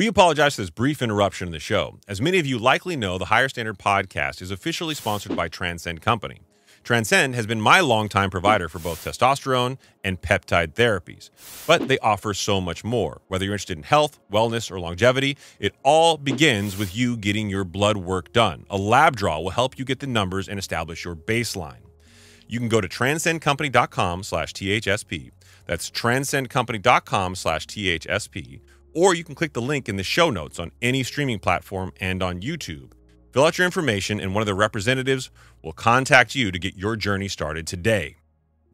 We apologize for this brief interruption in the show. As many of you likely know, the Higher Standard podcast is officially sponsored by Transcend Company. Transcend has been my longtime provider for both testosterone and peptide therapies, but they offer so much more. Whether you're interested in health, wellness, or longevity, it all begins with you getting your blood work done. A lab draw will help you get the numbers and establish your baseline. You can go to transcendcompany.com slash THSP. That's transcendcompany.com slash THSP. Or you can click the link in the show notes on any streaming platform and on YouTube. Fill out your information, and one of the representatives will contact you to get your journey started today.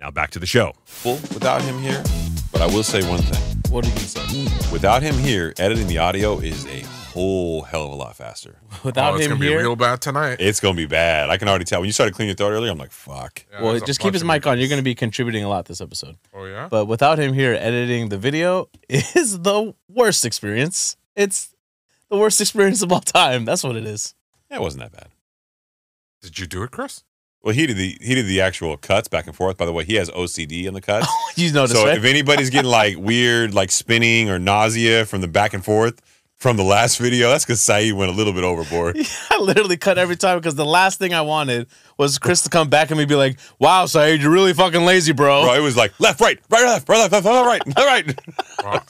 Now back to the show. Well, without him here, but I will say one thing. What are you gonna say? Without him here, editing the audio is a whole hell of a lot faster. Without oh, it's him gonna here, be real bad tonight. It's gonna be bad. I can already tell. When you started cleaning your throat earlier, I'm like, fuck. Yeah, well, just keep his of mic on. You're going to be contributing a lot this episode. Oh yeah. But without him here editing the video is the worst experience. It's the worst experience of all time. That's what it is. Yeah, it wasn't that bad. Did you do it, Chris? Well, he did the he did the actual cuts back and forth. By the way, he has OCD in the cuts. You noticed, so right? if anybody's getting like weird, like spinning or nausea from the back and forth from the last video, that's because Saied went a little bit overboard. I literally cut every time because the last thing I wanted was Chris to come back and me be like, "Wow, Saied, you're really fucking lazy, bro." Bro, it was like left, right, right, left, right, left, left, left, right, left, right. Well,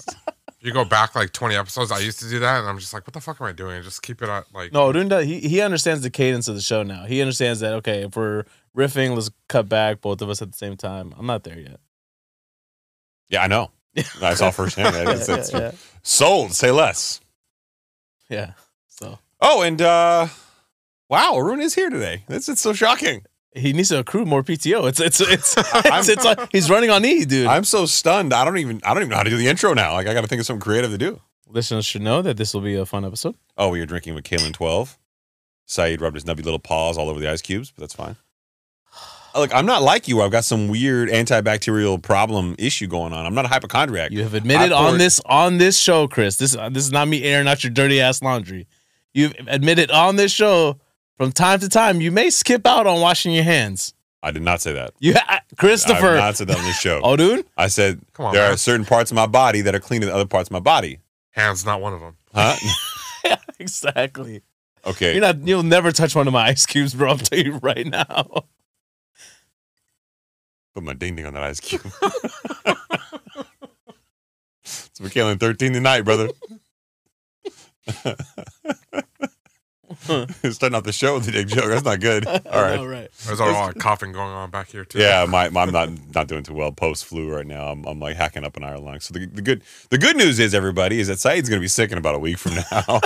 you go back like 20 episodes, I used to do that, and I'm just like, what the fuck am I doing? Just keep it at like. No, Dunda, he he understands the cadence of the show now. He understands that okay, if we're riffing, let's cut back both of us at the same time. I'm not there yet. Yeah, I know. I saw firsthand. yeah, It's, it's yeah, sold. Say less. Yeah. So Oh, and uh wow, Haroon is here today. That's it's so shocking. he needs to accrue more PTO. It's it's it's it's, it's like he's running on E, dude. I'm so stunned. I don't even I don't even know how to do the intro now. Like I got to think of something creative to do. Listeners should know that this will be a fun episode. Oh, we were drinking with Kalen 12. Saeed rubbed his nubby little paws all over the ice cubes, but that's fine. Look, I'm not like you. I've got some weird antibacterial problem issue going on. I'm not a hypochondriac. You have admitted I on poured- this on this show, Chris. This uh, this is not me airing out your dirty ass laundry. You've admitted on this show from time to time you may skip out on washing your hands. I did not say that. You, ha- I Christopher. have not said that on this show. oh, dude. I said Come on, there man. are certain parts of my body that are cleaner than other parts of my body. Hands, not one of them. Huh? exactly. okay. You're not. You'll never touch one of my ice cubes, bro. I'm telling you right now. Put my ding ding on that ice cube. it's Macallan 13 tonight, brother. Starting off the show with the dick joke. That's not good. All right. All right. There's a lot of coughing going on back here too. Yeah, my, my I'm not not doing too well post flu right now. I'm, I'm like hacking up an iron lung. So the, the good the good news is everybody is that Saied's gonna be sick in about a week from now.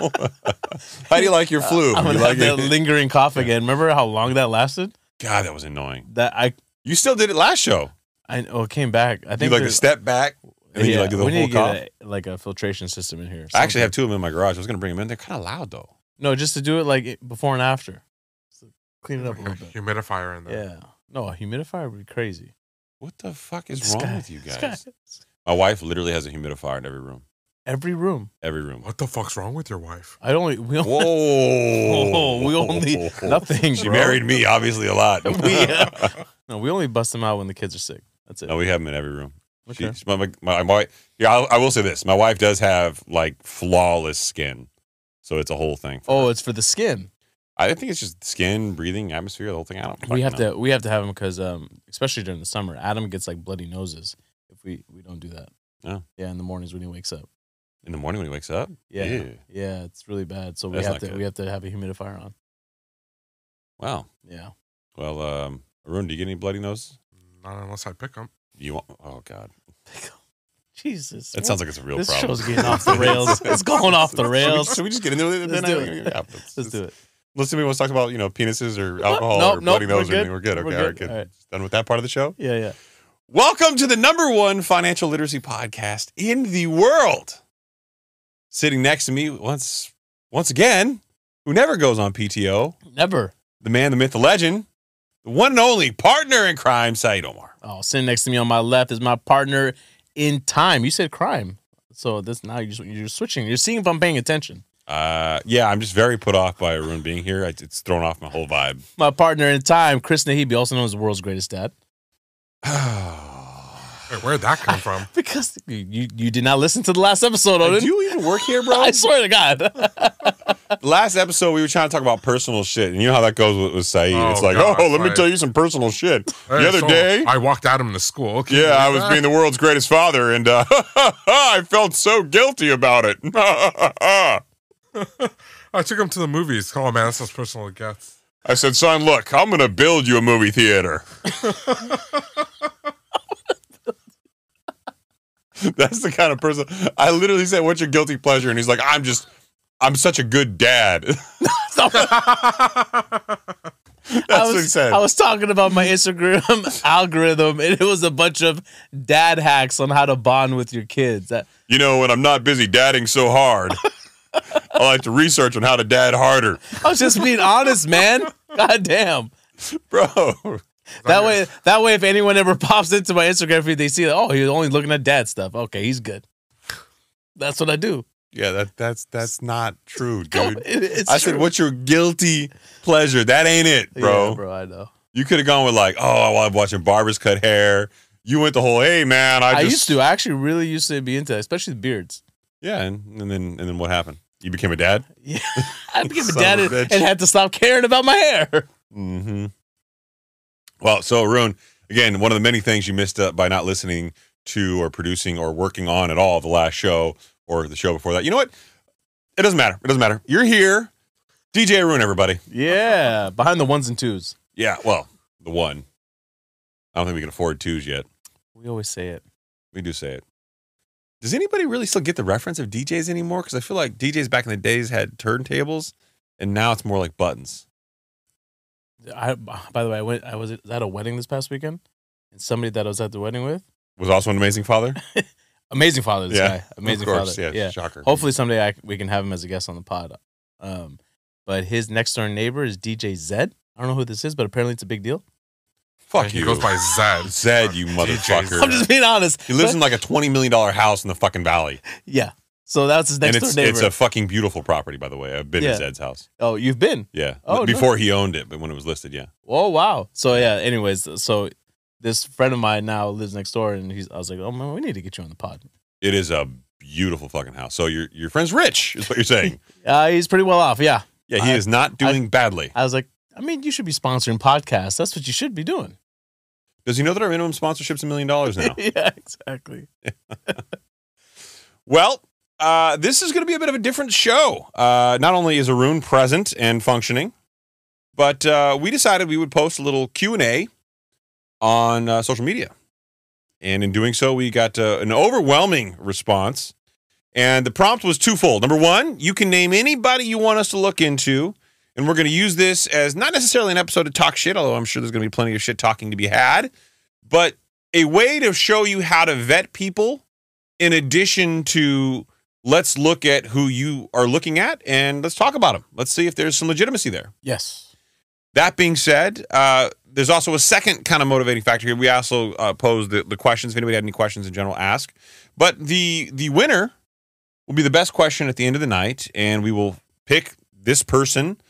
How do you like your flu? I'm gonna like have that it? lingering cough again. Remember how long that lasted? God, that was annoying. That I You still did it last show. I oh, it came back. I You think like a there's- step back and then you yeah, like do the we whole need to cough. get a, like a filtration system in here. I actually have two of them in my garage. I was gonna bring them in. They're kind of loud though. no, just to do it like it- before and after. Just to clean it up a little bit. Humidifier in there. Yeah. No, a humidifier would be crazy. What the fuck is This wrong guy- with you this guys? guy- My wife literally has a humidifier in every room. Every room. Every room. What the fuck's wrong with your wife? I only we only, Whoa! we only nothing. She bro. married me, obviously a lot. We, uh, no, we only bust them out when the kids are sick. That's it. no, we have them in every room. Okay. she's my, my, my, my yeah, I, I will say this: my wife does have like flawless skin, so it's a whole thing. For Oh, her. it's for the skin. I think it's just skin, breathing, atmosphere, the whole thing. I don't. We have know. to we have to have them because um especially during the summer, Adam gets like bloody noses if we we don't do that. Oh. Yeah, in the mornings when he wakes up. In the morning when he wakes up. Yeah. Ew. Yeah, it's really bad. So we That's have to good. we have to have a humidifier on. Wow. Yeah. Well, um, Haroon, do you get any bloody noses? Not unless I pick them. You want? Oh God, Jesus. that sounds like it's a real this problem. show's getting off the rails. It's going off the Should we- rails. Should we, just get into it? Let's do it. Yeah, Let's do it. Unless somebody wants to talk about you know penises or alcohol nope, or nope, bloody we're nose or good. anything. We're good. Okay, We're all right, good. good. All right. Done with that part of the show. Yeah, yeah. Welcome to the number one financial literacy podcast in the world. Sitting next to me once once again, who never goes on PTO, Never. the man, the myth, the legend, the one and only partner in crime, Saied Omar. Oh, sitting next to me on my left is my partner in time. You said crime. So this now you're, you're switching. You're seeing if I'm paying attention. Uh, yeah, I'm just very put off by Haroon being here. I- It's thrown off my whole vibe. My partner in time, Chris Naghibi, also known as the world's greatest dad. Wait, where'd that come from? Because you, you, you did not listen to the last episode, Odin. Do you even work here, bro? I swear to God. Last episode, we were trying to talk about personal shit, and you know how that goes with, with Saied. Oh, it's like, God, oh, let me tell you some personal shit. Hey, the other so, day, I walked Adam to school. Can yeah, I was that? being the world's greatest father, and uh, I felt so guilty about it. I took him to the movies. Oh man, that's as personal as it gets. I said, son, look, I'm going to build you a movie theater. That's the kind of person. I literally said, what's your guilty pleasure? And he's like, I'm just, I'm such a good dad. That's I what he was, said. I was talking about my Instagram algorithm, and it was a bunch of dad hacks on how to bond with your kids. That, you know, when I'm not busy dadding so hard, I like to research on how to dad harder. I was just being honest, man. God damn. Bro, That way, that way, if anyone ever pops into my Instagram feed, they see, that, oh, he's only looking at dad stuff. Okay, he's good. That's what I do. yeah, that that's that's not true, dude. it- I said, what's your guilty pleasure? That ain't it, bro. Yeah, bro, I know. You could have gone with like, oh, I'm watching barbers cut hair. You went the whole, hey man, I, I, used to. I actually really used to be into, that, especially the beards. yeah, and, and then and then what happened? You became a dad. Yeah, I became a dad and, and had to stop caring about my hair. Mm-hmm. Well, so Haroon, again, one of the many things you missed uh, by not listening to or producing or working on at all the last show or the show before that. You know what? It doesn't matter. It doesn't matter. You're here, DJ Haroon, everybody. Yeah, behind the ones and twos. Yeah, well, the one. I don't think we can afford twos yet. We always say it. We do say it. Does anybody really still get the reference of DJs anymore? Because I feel like DJs back in the days had turntables, and now it's more like buttons. I, by the way, I went. I was at a wedding this past weekend, and somebody that I was at the wedding with, Was also an amazing father. amazing father. This Yeah, guy, amazing of course, father. Yeah, yeah. shocker. Hopefully someday I, we can have him as a guest on the pod. Um, but his next door neighbor is DJ Zedd. I don't know who this is, but apparently it's a big deal. Fuck he you. goes by Zedd. Zedd, you motherfucker. I'm just being honest. He lives But- in like a twenty million dollar house in the fucking valley, yeah. So that's his next and it's door neighbor. it's a fucking beautiful property, by the way. I've been Yeah. to Zedd's house. oh, you've been? Yeah, Oh, before he owned it, but when it was listed, yeah. Oh wow. So yeah. Anyways, so this friend of mine now lives next door, and he's. I was like, oh man, we need to get you on the pod. It is a beautiful fucking house. So your your friend's rich, is what you're saying. Uh, he's pretty well off. Yeah. Yeah, he I- is not doing badly. I was like, I mean, you should be sponsoring podcasts. That's what you should be doing. Does he know that our minimum sponsorship's a million dollars now? yeah, exactly. Well, uh, this is going to be a bit of a different show. Uh, not only is Haroon present and functioning, but uh, we decided we would post a little Q and A on uh, social media, and in doing so, we got uh, an overwhelming response. And the prompt was twofold. Number one, you can name anybody you want us to look into, and we're going to use this as not necessarily an episode to talk shit, although I'm sure there's going to be plenty of shit talking to be had, but a way to show you how to vet people in addition to let's look at who you are looking at and let's talk about them. Let's see if there's some legitimacy there. Yes. That being said, uh, there's also a second kind of motivating factor here. We also uh, posed the, the questions. If anybody had any questions in general, ask. But the the winner will be the best question at the end of the night, and we will pick this person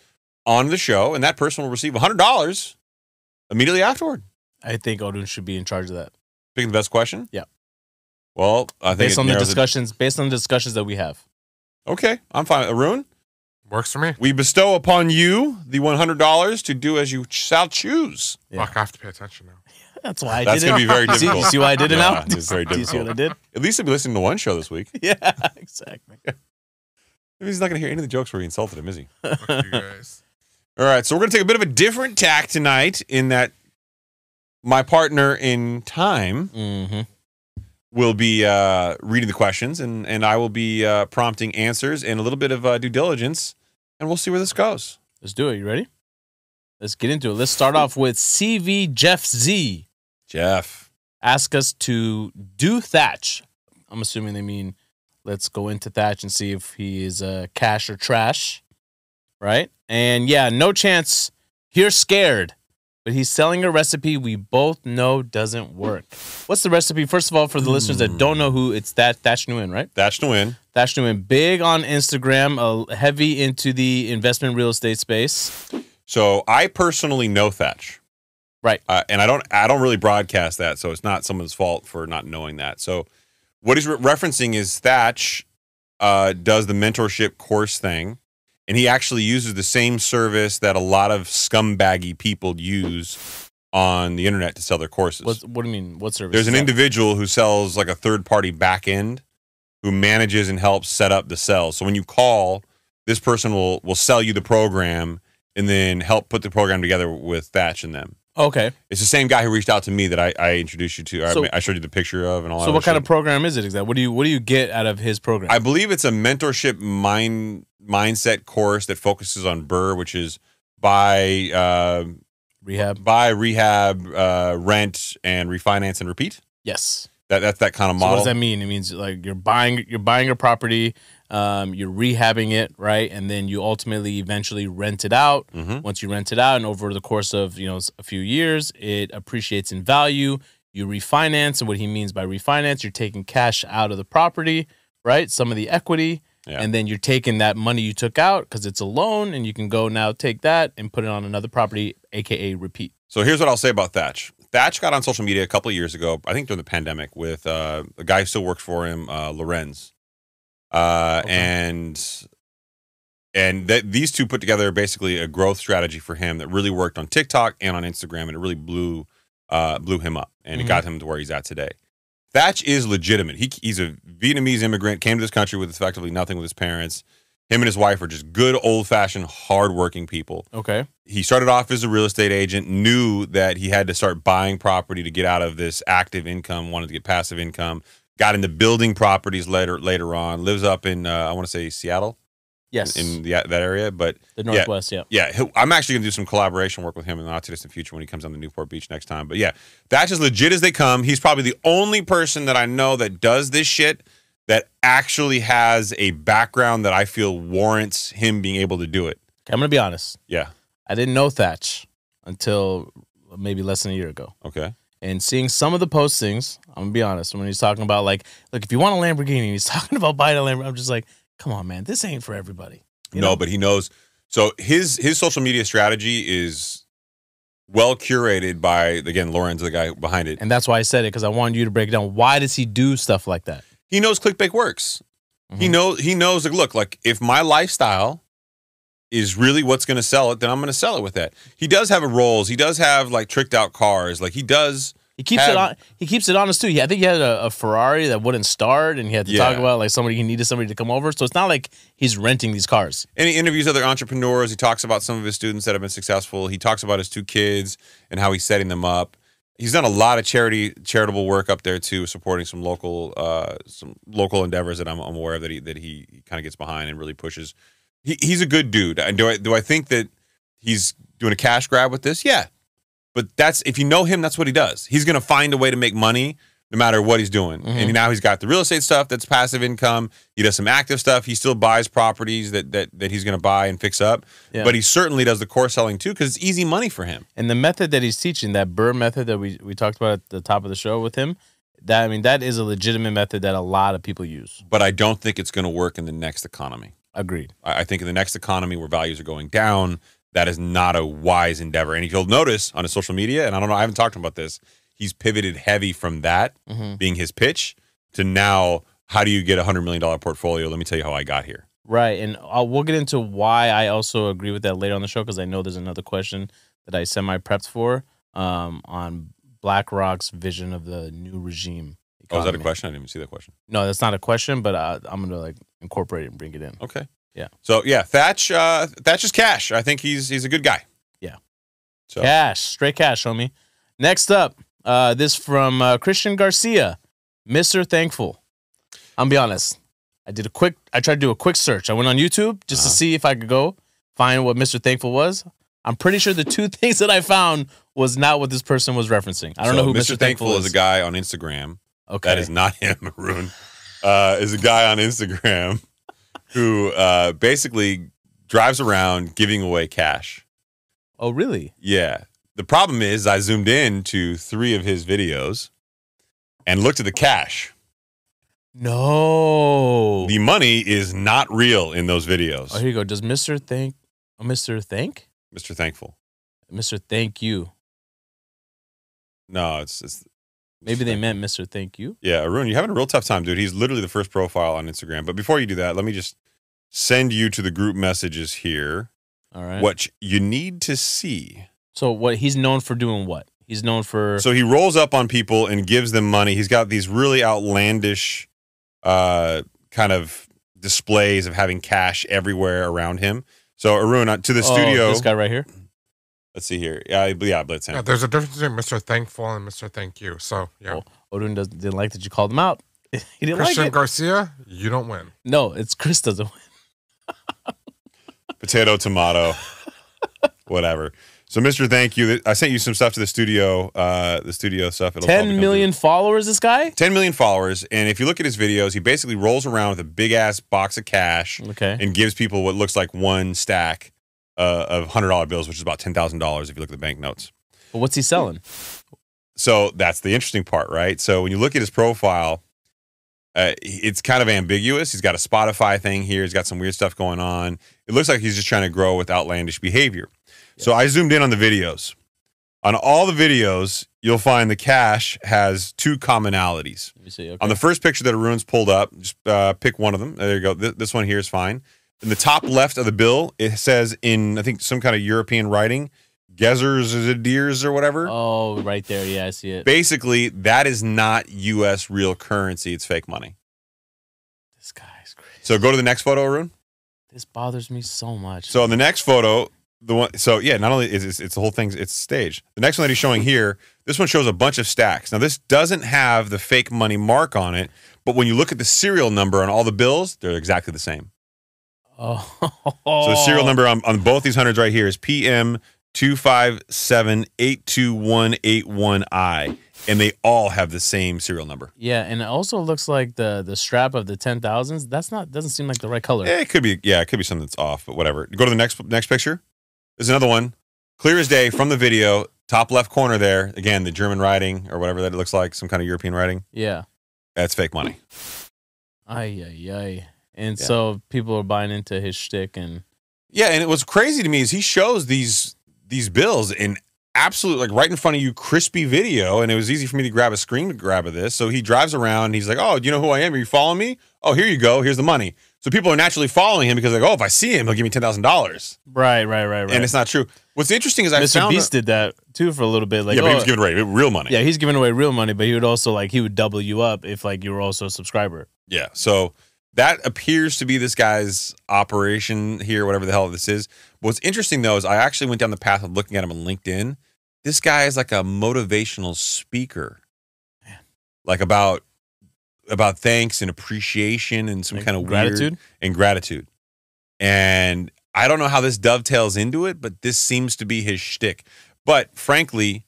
on the show, and that person will receive hundred dollars immediately afterward. I think Odin should be in charge of that. Picking the best question. Yeah. Well, I think Based on the narrows it- discussions, based on the discussions that we have. Okay, I'm fine. Haroon, Works for me. we bestow upon you the one hundred dollars to do as you shall choose. Yeah. Fuck, I have to pay attention now. That's why I That's did it. going to be very difficult. you see why I did it Yeah, now? it's very Do you see what I did? At least he'll be listening to one show this week. Yeah, exactly. Maybe He's not going to hear any of the jokes where he insulted him, is he? Fuck you guys. All right, so we're going to take a bit of a different tack tonight in that my partner in time Mm-hmm. Will be uh, reading the questions and, and I will be uh, prompting answers and a little bit of uh, due diligence, and we'll see where this goes. Let's do it. You ready? Let's get into it. Let's start off with CV Jeff Z. Jeff. Ask us to do Thach. I'm assuming they mean let's go into Thach and see if he is uh, cash or trash. Right? And yeah, no chance. You're scared. But he's selling a recipe we both know doesn't work. What's the recipe? First of all, for the listeners that don't know who it's that Thach Nguyen, right? That's to win. Thach Nguyen, big on Instagram, uh, heavy into the investment real estate space. So I personally know Thach. Right. Uh, and I don't I don't really broadcast that, so it's not someone's fault for not knowing that. So what he's re- referencing is Thach uh, does the mentorship course thing, and he actually uses the same service that a lot of scumbaggy people use on the internet to sell their courses. What What do you mean? What service? There's an individual who sells like a third party back end who manages and helps set up the sell. So when you call, this person will will sell you the program and then help put the program together with Thach and them. Okay. It's the same guy who reached out to me that I, I introduced you to. So- I showed you the picture of and all So that. what kind shit. of program is it exactly? What do you What do you get out of his program? I believe it's a mentorship mind mindset course that focuses on BRRRR, which is buy uh, Rehab. buy rehab uh, rent and refinance and repeat. Yes. That that's that kind of So what does that mean? It means like you're buying you're buying a property, um, you're rehabbing it, right, and then you ultimately eventually rent it out. Mhm. Once you rent it out, and over the course of you know a few years, it appreciates in value. You refinance, and what he means by refinance, you're taking cash out of the property, right? Some of the equity, Yeah. and then you're taking that money you took out because it's a loan, and you can go now take that and put it on another property, aka repeat. So here's what I'll say about Thach. Thach got on social media a couple of years ago, I think during the pandemic, with uh, a guy who still works for him, uh, Lorenz, uh, Okay. and and that these two put together basically a growth strategy for him that really worked on TikTok and on Instagram, and it really blew uh, blew him up, and it Mhm. got him to where he's at today. Thach is legitimate. He, he's a Vietnamese immigrant, came to this country with effectively nothing with his parents. Him and his wife are just good, old fashioned, hardworking people Okay. he started off as a real estate agent, knew that he had to start buying property to get out of this active income, wanted to get passive income, got into building properties later later on, lives up in uh, I want to say Seattle Yes. in the, that area, but the Northwest. Yeah. yeah, he'll, I'm actually going to do some collaboration work with him in the not too distant future when he comes on the Newport Beach next time. But yeah, that's as legit as they come. He's probably the only person that I know that does this shit that actually has a background that I feel warrants him being able to do it. Okay, I'm gonna be honest. Yeah. I didn't know Thach until maybe less than a year ago. Okay. And seeing some of the postings, I'm gonna be honest, when he's talking about like, look, if you want a Lamborghini, he's talking about buying a Lamborghini. I'm just like, come on, man, this ain't for everybody. You no, know? but he knows. So his his social media strategy is well curated by again Lorenz, the guy behind it. And that's why I said it because I wanted you to break it down. Why does he do stuff like that? He knows clickbait works. He Mhm. knows he knows like look like if my lifestyle is really what's going to sell it, then I'm going to sell it with that. He does have a rolls. He does have like tricked out cars. Like he does. He keeps Have- it on. He keeps it honest too. Yeah, I think he had a, a Ferrari that wouldn't start, and he had to talk about like somebody he needed somebody to come over. So it's not like he's renting these cars. And he interviews other entrepreneurs. He talks about some of his students that have been successful. He talks about his two kids and how he's setting them up. He's done a lot of charity charitable work up there too, supporting some local uh, some local endeavors that I'm, I'm aware of that he that he, kind of gets behind and really pushes. He, he's a good dude. And do I do I think that he's doing a cash grab with this? Yeah, but that's if you know him, that's what he does. He's gonna find a way to make money no matter what he's doing. And mm-hmm. now he's got the real estate stuff that's passive income. He does some active stuff. He still buys properties that that that he's gonna buy and fix up. Yeah. But he certainly does the core selling too because it's easy money for him. And the method that he's teaching, that BRRRR method that we, we talked about at the top of the show with him, that I mean, that is a legitimate method that a lot of people use. But I don't think it's gonna work in the next economy. Agreed. I I think in the next economy where values are going down, that is not a wise endeavor. And you'll notice on his social media, and I don't know, I haven't talked to him about this. He's pivoted heavy from that Mhm. being his pitch to now. How do you get a hundred million dollar portfolio? Let me tell you how I got here. Right. And I'll, we'll get into why I also agree with that later on the show because I know there's another question that I semi prepped for um, on BlackRock's vision of the new regime. Oh, is that a question? I didn't even see that question. No, that's not a question, but uh, I'm going to like incorporate it and bring it in. Okay. Yeah. So yeah, Thach. Uh, Thach is cash. I think he's he's a good guy. Yeah. So Cash, straight cash, homie. Next up, uh, this from uh, Christian Garcia, Mr. Thankful. I'm be honest. I did a quick. I tried to do a quick search. I went on YouTube just to Uh-huh. see if I could go find what Mr. Thankful was. I'm pretty sure the two things that I found was not what this person was referencing. I don't so know who Mr. Mr. Thankful is. is a guy on Instagram. Okay. That is not him, Haroon. Uh, is a guy on Instagram who uh, basically drives around giving away cash. oh, really? Yeah. The problem is, I zoomed in to three of his videos and looked at the cash. No. The money is not real in those videos. oh, here you go. Does Mr. Thank, oh, Mr. Thank, Mr. Thankful. Mr. Thank you? No, it's it's Maybe they meant Mr. Thank You. yeah, Haroon. You're having a real tough time, dude. He's literally the first profile on Instagram. But before you do that, let me just send you to the group messages here. All right. What you need to see. So what he's known for doing what? He's known for So he rolls up on people and gives them money. He's got these really outlandish uh, kind of displays of having cash everywhere around him. So Haroon, uh, to the Oh, studio. this guy right here. Let's see here. Yeah, I- yeah, Blitz him. Yeah, there's a difference between Mr. Thankful and Mr. Thank You. So yeah, Oh, Odin doesn't didn't like that you called him out. he didn't Christian like it. Garcia, you don't win. No, it's Chris doesn't win. Potato, tomato, whatever. So, Mister, thank you. I sent you some stuff to the studio. Uh, the studio stuff. It'll probably Ten followers. This guy. 10 million followers. And if you look at his videos, he basically rolls around with a big ass box of cash Okay. and gives people what looks like one stack uh, of hundred dollar bills, which is about ten thousand dollars if you look at the banknotes. But what's he selling? So that's the interesting part, right? So when you look at his profile, uh, it's kind of ambiguous. He's got a Spotify thing here. He's got some weird stuff going on. It looks like he's just trying to grow with outlandish behavior. So I zoomed in on the videos. On all the videos, you'll find the cash has two commonalities. Let me see. Okay. On the first picture that Haroon's pulled up, just uh, pick one of them. There you go. This, this one here is fine. In the top left of the bill, it says in I think some kind of European writing, Gezers or Deers or whatever. oh, right there. Yeah, I see it. Basically, that is not U.S. real currency. It's fake money. This guy's crazy. So go to the next photo, Haroon. This bothers me so much. So in the next photo, the one. So yeah, not only is it's, it's the whole thing. It's staged. The next one that he's showing here, this one shows a bunch of stacks. Now this doesn't have the fake money mark on it, but when you look at the serial number on all the bills, they're exactly the same. Oh, So the serial number on, on both these hundreds right here is PM two five seven eight two one eight one I, and they all have the same serial number. Yeah, and it also looks like the the strap of the ten thousands. That's not doesn't seem like the right color. Eh, it could be, yeah, it could be something that's off, but whatever. Go to the next next picture. There's another one, clear as day from the video, top left corner there. Again, the German writing or whatever that it looks like, some kind of European writing. Yeah. That's fake money. Ay ay ay. And Yeah. so people are buying into his shtick, and Yeah, and it was crazy to me is he shows these these bills in absolute like right in front of you crispy video and it was easy for me to grab a screen grab of this so he drives around and he's like oh do you know who i am are you following me oh here you go here's the money so people are naturally following him because like oh if i see him he'll give me $10000 right, right, right, right. and it's not true what's interesting is i Mr. found Beast did that too for a little bit. Like, yeah but he oh, was giving away real money yeah, he's giving away real money, but he would also like he would double you up if like you were also a subscriber. Yeah. So that appears to be this guy's operation here, whatever the hell this is. What's interesting though is I actually went down the path of looking at him on LinkedIn. This guy is like a motivational speaker, like about about thanks and appreciation and some Like kind of gratitude. weird and gratitude. And I don't know how this dovetails into it, but this seems to be his shtick. But frankly,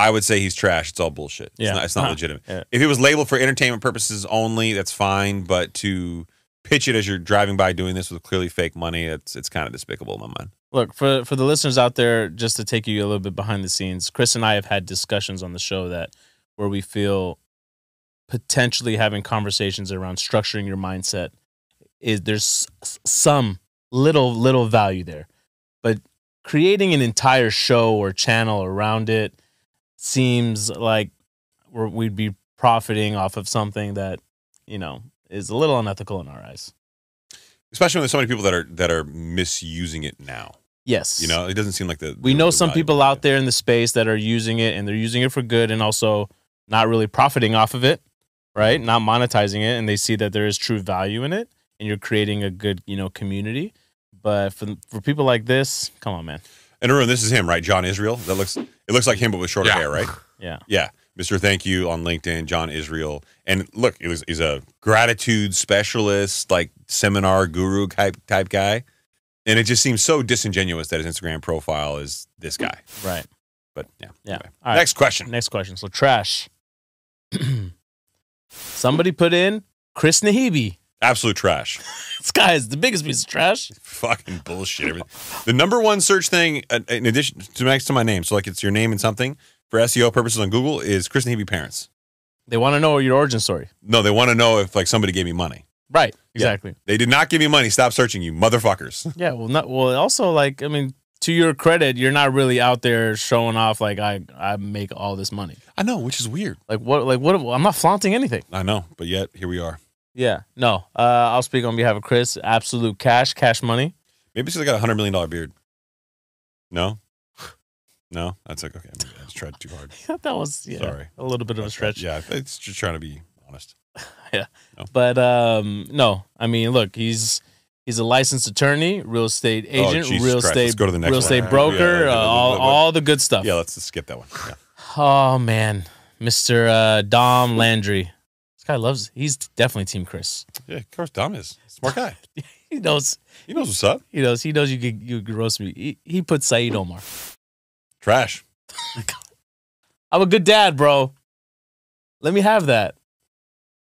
I would say he's trash. It's all bullshit. Yeah. It's not, it's not Huh. legitimate. Yeah. If it was labeled for entertainment purposes only, that's fine. But to pitch it as you're driving by doing this with clearly fake money, it's it's kind of despicable in my mind. Look for for the listeners out there, just to take you a little bit behind the scenes. Chris and I have had discussions on the show that where we feel potentially having conversations around structuring your mindset is there's some little little value there, but creating an entire show or channel around it seems like we're, we'd be profiting off of something that you know is a little unethical in our eyes. Especially when there's so many people that are that are misusing it now. Yes, You know, it doesn't seem like the we know some people out there in the space that are using it and they're using it for good and also not really profiting off of it right mm-hmm. not monetizing it and they see that there is true value in it and you're creating a good you know community but for for people like this come on man And Haroon, this is him, right? John Israel. That looks it looks like him, but with shorter Yeah. hair, right? yeah Yeah. Mr. Thank You on LinkedIn, John Israel. And look, he was, he's a gratitude specialist, like seminar guru type type guy. And it just seems so disingenuous that his Instagram profile is this guy. right But yeah. yeah anyway. All right. Next question. next question so trash somebody put in chris naghibi Absolute trash. this guy is the biggest piece of trash Fucking bullshit. The number one search thing, uh, in addition to next to my name, so like it's your name and something for SEO purposes on Google, is Chris Naghibi parents. they want to know your origin story No, they want to know if like somebody gave me money. right exactly They did not give me money. Stop searching, you motherfuckers. Yeah, well, not well. Also, like, I mean, to your credit, you're not really out there showing off like I I make all this money. I know, which is weird. Like what? Like what? I'm not flaunting anything. I know, but yet here we are. Yeah. No. Uh, I'll speak on behalf of Chris. Absolute cash, cash money. Maybe it's I got a hundred million dollar beard. No, no, that's like okay. Maybe I just tried too hard. that was yeah, Sorry. a little bit of a stretch. Yeah, it's just trying to be honest. Yeah. no. But um, no, I mean, look, he's he's a licensed attorney, real estate agent, Oh, real Christ. estate, go to the next real estate broker, yeah, uh, all, all the good stuff. Yeah, let's just skip that one. Yeah. Oh man, Mister uh, Dom Landry. This guy loves. He's definitely Team Chris. Yeah, of course, Dom is smart guy. He knows. He knows what's up. He knows. He knows you could you could roast me. He, he put Saied Omar. Trash. I'm a good dad, bro. Let me have that.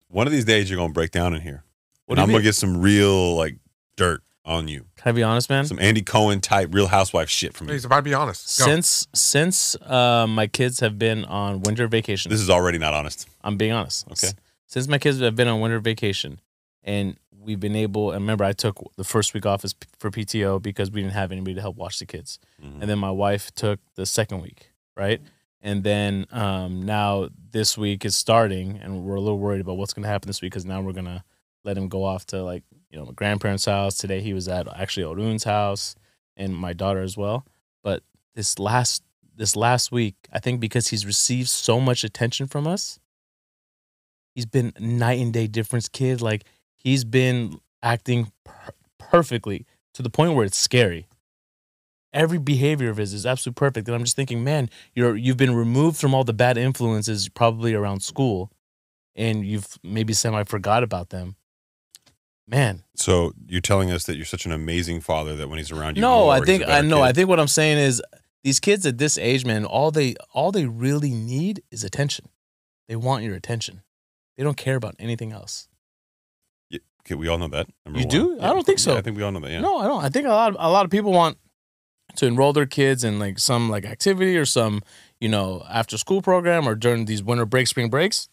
One of these days, you're gonna break down in here, What and do you I'm gonna get some real like dirt on you. Can I be honest, man? Some Andy Cohen type Real Housewife shit from you. He's about to be honest. Go. Since since uh, my kids have been on winter vacation, This is already not honest. I'm being honest. Okay. Since my kids have been on winter vacation, and we've been able. And remember, I took the first week off as, for PTO because we didn't have anybody to help watch the kids. Mhm. And then my wife took the second week, right? And then um, now this week is starting, and we're a little worried about what's going to happen this week because now we're gonna let him go off to like you know my grandparents' house. Today he was at actually Odun's house and my daughter as well. But this last this last week, I think because he's received so much attention from us, he's been night and day difference kid. Like he's been acting per- perfectly to the point where it's scary. Every behavior of his is absolutely perfect, and I'm just thinking, man, you're you've been removed from all the bad influences probably around school, and you've maybe semi forgot about them. Man, So you're telling us that you're such an amazing father that when he's around you, no, I think I know. I think what I'm saying is these kids at this age, man, all they all they really need is attention. They want your attention. They don't care about anything else. Okay, we all know that. You one. do? I don't think so. Yeah, I think we all know that. Yeah. No, I don't. I think a lot of, a lot of people want to enroll their kids in like some like activity or some, you know, after school program or during these winter break, spring breaks.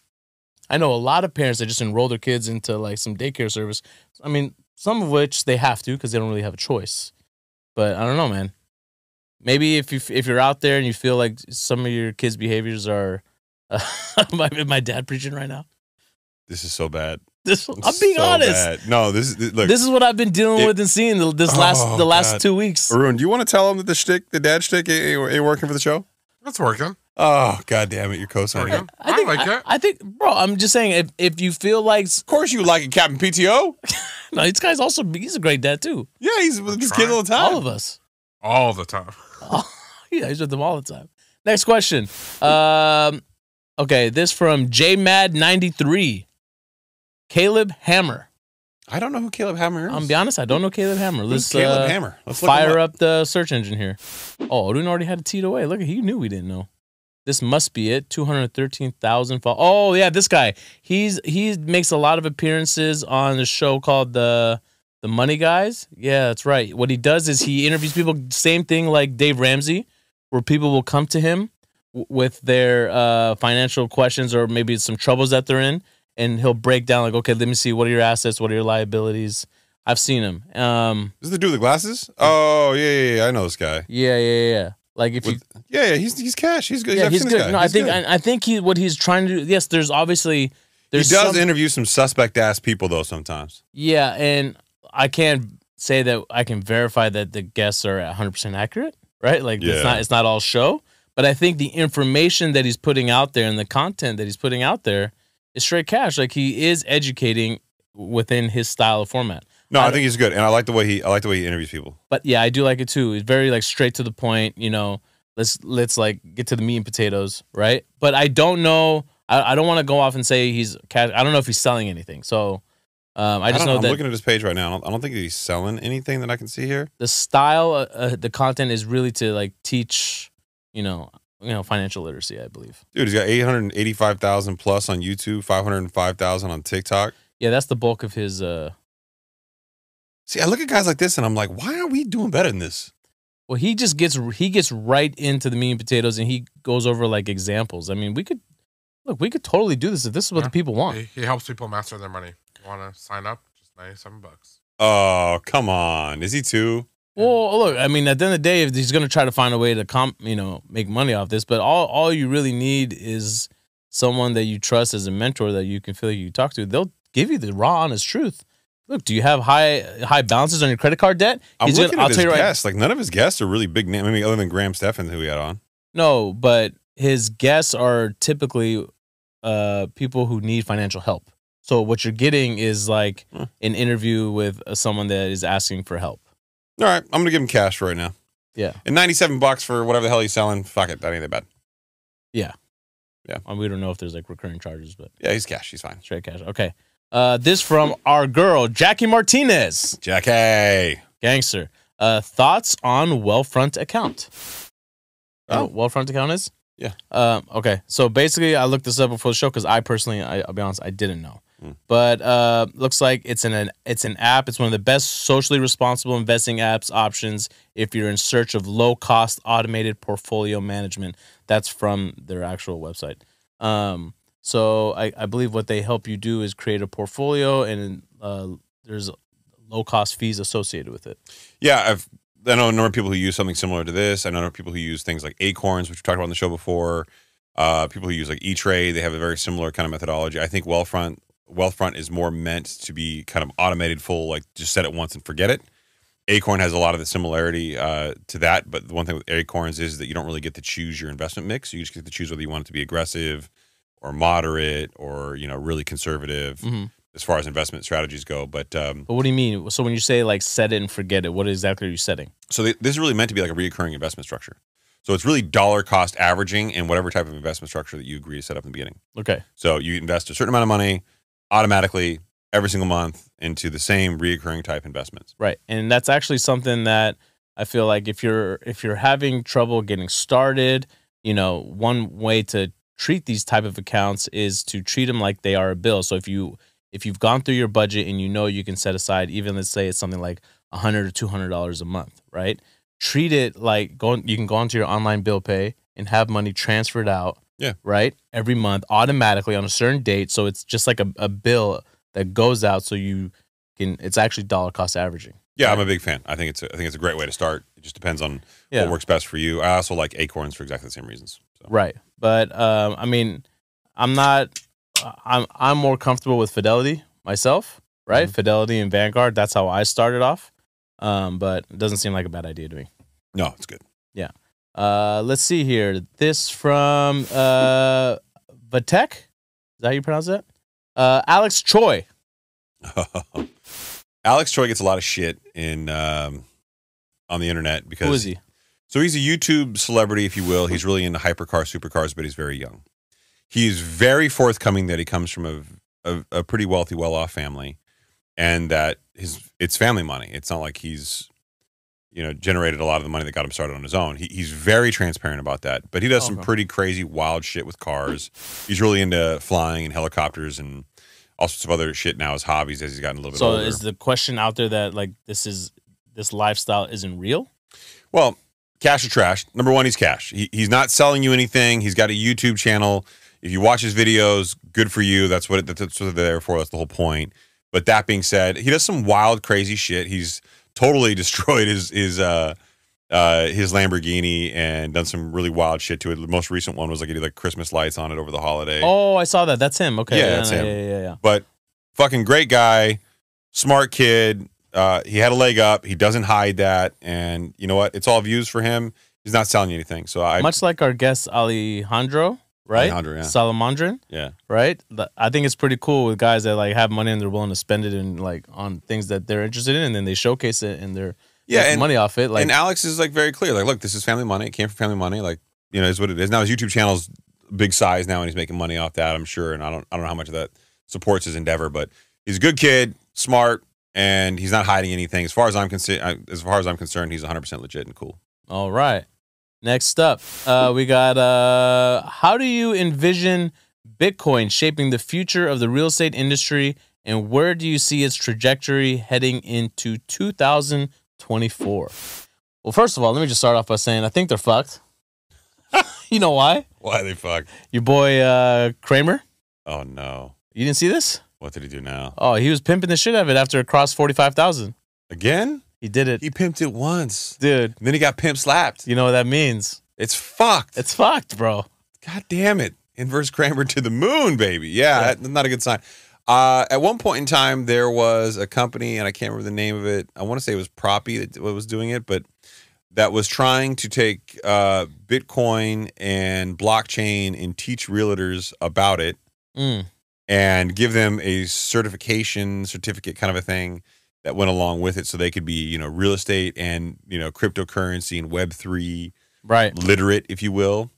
I know a lot of parents that just enroll their kids into like some daycare service. I mean, some of which they have to because they don't really have a choice. But I don't know, man. Maybe if you if you're out there and you feel like some of your kids' behaviors are, uh, my my dad preaching right now. This is so bad. This I'm It's being so honest. bad. No, this is look. This is what I've been dealing It- with and seeing the, this last Oh, the last God. two weeks. Haroon, do you want to tell them that the shtick, the dad shtick, ain't, ain't working for the show? It's working. Oh, god damn it, you're co-signing. Working. Of I, think, like I, it. I think, bro. I'm just saying, if if you feel like of course you like it, Captain PTO. no, this guy's also he's a great dad too. Yeah, he's with his kids all the time. All of us. All the time. yeah, he's with them all the time. Next question. Um, okay, this from JMad93. Caleb Hammer. I don't know who Caleb Hammer is. I'm be honest, I don't know Caleb Hammer. Who's Let's Caleb uh, Hammer? Let's fire up the search engine here. Oh, Odin already had it teed away. Look, he knew we didn't know. This must be it. Two hundred thirteen thousand. Oh yeah, this guy. He's he makes a lot of appearances on the show called the the Money Guys. Yeah, that's right. What he does is he interviews people. Same thing like Dave Ramsey, where people will come to him w- with their uh, financial questions or maybe some troubles that they're in, and he'll break down like, okay, let me see what are your assets, what are your liabilities. I've seen him. Um, Is this the dude with the glasses? Oh yeah, yeah, yeah. I know this guy. yeah, yeah, yeah. Like if you yeah, yeah. He's he's cash. He's good. yeah, I've he's good. No, I think good. I, I think he what he's trying to do. Yes, there's obviously he there's does some, interview some suspect ass people though. Sometimes. yeah, and I can't say that I can verify that the guests are 100 percent accurate, right? Like Yeah. it's not it's not all show, but I think the information that he's putting out there and the content that he's putting out there is straight cash. Like he is educating within his style of format. No, I I, think he's good, and I like the way he I like the way he interviews people. But yeah, I do like it too. It's very like straight to the point. You know, let's let's like get to the meat and potatoes, right? But I don't know. I, I don't want to go off and say he's cash. I don't know if he's selling anything. So um, I just don't know I'm that looking at his page right now. I don't, I don't think he's selling anything that I can see here. the style, uh, uh, the content is really to like teach. You know, you know, financial literacy. I believe. Dude, he's got 885,000 plus on YouTube, 505,000 on TikTok. Yeah, that's the bulk of his. uh See, I look at guys like this and I'm like, why are we doing better than this? Well, he just gets he gets right into the meat and potatoes, and he goes over like examples. I mean, we could look. We could totally do this if this is what Yeah. the people want. He, he helps people master their money. You want to sign up? Just ninety-seven bucks. Oh, come on. Is he too? Well, look, I mean, at the end of the day, if he's going to try to find a way to comp, you know, make money off this, but all all you really need is someone that you trust as a mentor that you can feel like you talk to. They'll give you the raw, honest truth. Look, do you have high high balances on your credit card debt? I'm He's looking gonna- at his guests. Like none of his guests are really big name. I mean, other than Graham Stephan, who we had on. No, but his guests are typically uh, people who need financial help. So what you're getting is like Hmm. an interview with uh, someone that is asking for help. All right, I'm gonna give him cash right now. Yeah. And 97 bucks for whatever the hell he's selling. Fuck it, that ain't that bad. Uh, we don't know if there's like recurring charges, but Yeah, he's cash. He's fine. straight cash. Okay. Uh, this from our girl Jackie Martinez, Jackie. gangster. Uh, thoughts on Wellfront account? Oh. Wellfront account is? Yeah. Um, okay. So basically, I looked this up before the show because I personally, I, I'll be honest, I didn't know. But uh, looks like it's an it's an app. It's one of the best socially responsible investing apps options if you're in search of low cost automated portfolio management. That's from their actual website. Um, so I, I believe what they help you do is create a portfolio, and uh, there's low cost fees associated with it. Yeah, I've I know a number of people who use something similar to this. I know people who use things like Acorns, which we talked about on the show before. Uh, people who use like E-Trade, they have a very similar kind of methodology. I think Wealthfront Wealthfront is more meant to be kind of automated, full, like just set it once and forget it. Acorn has a lot of the similarity uh, to that, but the one thing with Acorns is that you don't really get to choose your investment mix. You just get to choose whether you want it to be aggressive or moderate or you know really conservative Mhm. as far as investment strategies go. But um, But what do you mean? So when you say like set it and forget it, what exactly are you setting? So they, this is really meant to be like a recurring investment structure. So it's really dollar cost averaging in whatever type of investment structure that you agree to set up in the beginning. Okay. So you invest a certain amount of money automatically every single month into the same reoccurring type investments. Right. And that's actually something that I feel like if you're if you're having trouble getting started, you know, one way to treat these type of accounts is to treat them like they are a bill. So if you if you've gone through your budget and you know you can set aside even let's say it's something like a hundred or two hundred dollars a month, right? Treat it like going you can go onto your online bill pay and have money transferred out. Yeah. Right? Every month automatically on a certain date. So it's just like a, a bill that goes out so you can it's actually dollar cost averaging. Yeah, I'm a big fan. I think it's a, I think it's a great way to start. It just depends on Yeah. what works best for you. I also like Acorns for exactly the same reasons. So. Right. But um, I mean, I'm not. I'm I'm more comfortable with Fidelity myself. Right. Mhm. Fidelity and Vanguard. That's how I started off. Um, but it doesn't seem like a bad idea to me. No, it's good. Uh, let's see here. This from uh, Vatek. Is that how you pronounce it? Uh, Alex Choi. Alex Choi gets a lot of shit in um, on the internet because Who is he? So he's a YouTube celebrity, if you will. He's really into hypercars, supercars, but he's very young. He's very forthcoming that he comes from a, a, a pretty wealthy, well-off family, and that his it's family money. It's not like he's you know generated a lot of the money that got him started on his own. He, he's very transparent about that, but he does some pretty crazy, wild shit with cars. He's really into flying and helicopters and all sorts of other shit now as hobbies as he's gotten a little bit older. So is the question out there that like this is this lifestyle isn't real? Well, cash or trash. Number one, he's cash. He, he's not selling you anything. He's got a YouTube channel. If you watch his videos, good for you. That's what it, that's what they're there for. That's the whole point. But that being said, he does some wild, crazy shit. He's totally destroyed his his uh, uh, his Lamborghini and done some really wild shit to it. The most recent one was like he did like Christmas lights on it over the holiday. Oh, I saw that. That's him. Okay. Yeah, that's him. Yeah, yeah, yeah. But fucking great guy, smart kid. Uh, he had a leg up. He doesn't hide that, and you know what? It's all views for him. He's not selling anything. So I, Much like our guest Alejandro, right? Alejandro, yeah. Salamandrin, yeah, right? I think it's pretty cool with guys that like have money and they're willing to spend it in like on things that they're interested in, and then they showcase it and they're yeah, and, money off it. Like, and Alex is like very clear. Like, look, this is family money. It came from family money. Like, you know, is what it is. Now his YouTube channel's big size now, and he's making money off that. I'm sure, and I don't, I don't know how much of that supports his endeavor, but he's a good kid, smart, and he's not hiding anything. As far as I'm concerned, uh, as far as I'm concerned, he's 100 percent legit and cool. all right. Next up, uh, we got uh, how do you envision Bitcoin shaping the future of the real estate industry, and where do you see its trajectory heading into 2024? Well, first of all, let me just start off by saying I think they're fucked. you know why? Why they fuck? Your boy uh, Cramer. Oh no, You didn't see this? what did he do now? Oh, he was pimping the shit out of it after it crossed forty five thousand. Again? He did it, He pimped it once. dude. And then he got pimp slapped. You know what that means? It's fucked. It's fucked, bro. God damn it. Inverse Cramer to the moon, baby. Yeah, Yeah. that's not a good sign. Uh, at one point in time, there was a company, and I can't remember the name of it. I want to say it was Propy that was doing it, but that was trying to take uh, Bitcoin and blockchain and teach realtors about it Mm. and give them a certification certificate kind of a thing that went along with it so they could be, you know, real estate and, you know, cryptocurrency and Web3 Right, literate, if you will.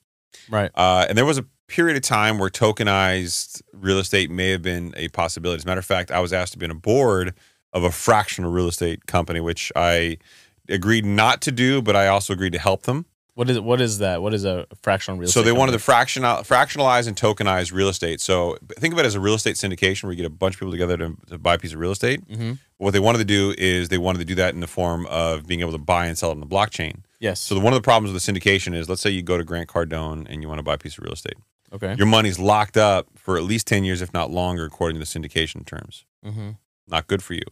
right. Uh, and there was a period of time where tokenized real estate may have been a possibility. As a matter of fact, I was asked to be on a board of a fractional real estate company, which I agreed not to do, but I also agreed to help them. What is what is that? What is a fractional real estate? so estate? they wanted to company? fractional, fractionalize and tokenize real estate. So think of it as a real estate syndication where you get a bunch of people together to, to buy a piece of real estate. Mhm. What they wanted to do is they wanted to do that in the form of being able to buy and sell it on the blockchain. Yes. So the, one of the problems with the syndication is, let's say you go to Grant Cardone and you want to buy a piece of real estate. okay. your money's locked up for at least 10 years, if not longer, according to the syndication terms. hmm Not good for you.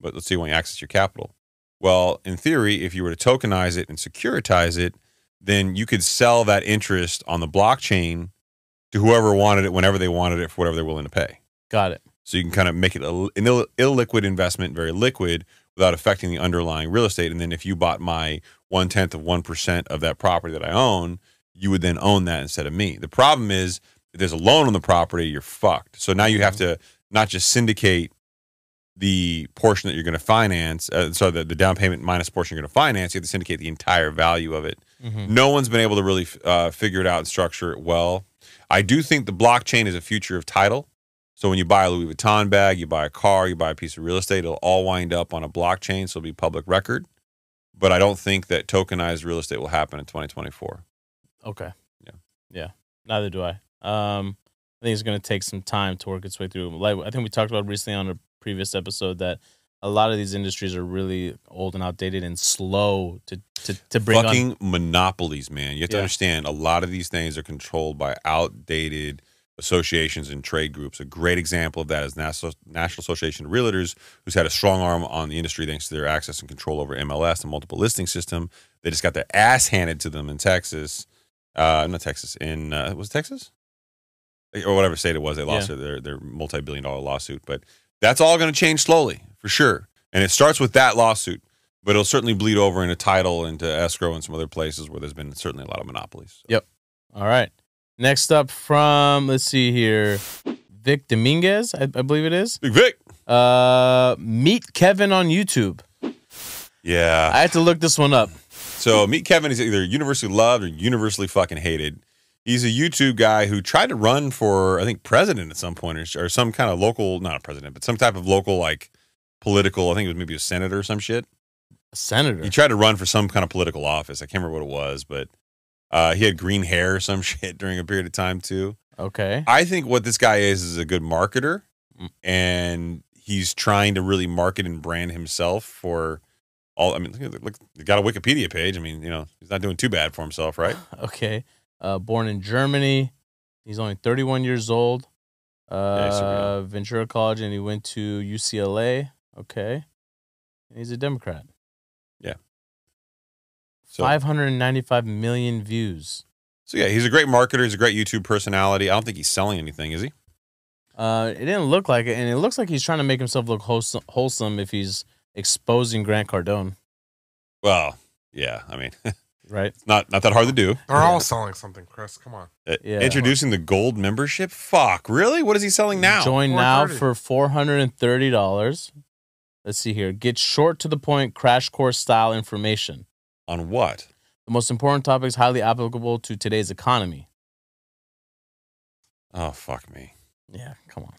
But let's say you want to access your capital. Well, in theory, if you were to tokenize it and securitize it, then you could sell that interest on the blockchain to whoever wanted it whenever they wanted it for whatever they're willing to pay. Got it. So you can kind of make it a, an Ill, illiquid investment, very liquid, without affecting the underlying real estate. And then if you bought my one tenth of one percent of that property that I own, you would then own that instead of me. The problem is if there's a loan on the property, you're fucked. So now you have to not just syndicate the portion that you're going to finance, uh, so the, the down payment minus portion you're going to finance, you have to syndicate the entire value of it. hmm No one's been able to really uh, figure it out and structure it well. I do think the blockchain is a future of title. So when you buy a Louis Vuitton bag, you buy a car, you buy a piece of real estate, it'll all wind up on a blockchain, so it'll be public record. But I don't think that tokenized real estate will happen in 2024. Okay. Yeah. Yeah. Neither do I. Um, I think it's going to take some time to work its way through. Like I think we talked about recently on a previous episode that a lot of these industries are really old and outdated and slow to to, to bring on. Fucking monopolies, man. You have to Yeah. understand a lot of these things are controlled by outdated associations and trade groups. A great example of that is National, National Association of Realtors, who's had a strong arm on the industry thanks to their access and control over MLS, the multiple listing system. They just got their ass handed to them in Texas. Uh, not Texas, in, uh, was it Texas? Or whatever state it was. They lost Yeah. their, their multi billion dollar lawsuit. But that's all going to change slowly, for sure. And it starts with that lawsuit but it'll certainly bleed over into title, into escrow, and some other places where there's been certainly a lot of monopolies. So. All right. Next up from let's see here, Vic Dominguez, I, I believe it is. Big Vic. Uh, meet Kevin on YouTube. Yeah. I had to look this one up. So meet Kevin. He's either universally loved or universally fucking hated. He's a YouTube guy who tried to run for, I think, president at some point, or, or some kind of local, not a president, but some type of local, like political. I think it was maybe a senator or some shit. A senator. He tried to run for some kind of political office. I can't remember what it was, but uh, he had green hair or some shit during a period of time too. Okay. I think what this guy is is a good marketer, and he's trying to really market and brand himself for all. I mean, look, look, he got a Wikipedia page. I mean, you know, he's not doing too bad for himself, right? Okay. Uh, born in Germany. He's only 31 years old. Uh, Ventura College, and he went to UCLA. Okay. And he's a Democrat. So, 595 million views. so yeah, he's a great marketer. He's a great YouTube personality. I don't think he's selling anything, is he? Uh, it didn't look like it, and it looks like he's trying to make himself look wholesome, wholesome if he's exposing Grant Cardone, Well, yeah. I mean, right? not not that hard to do. They're Yeah. all selling something, Chris. Come on. Uh, Yeah. Introducing the gold membership. Fuck, really? What is he selling now? Join now for four hundred and thirty dollars. Let's see here. Get short to the point, crash course style information. On what? The most important topics highly applicable to today's economy. Oh fuck me. Yeah, come on.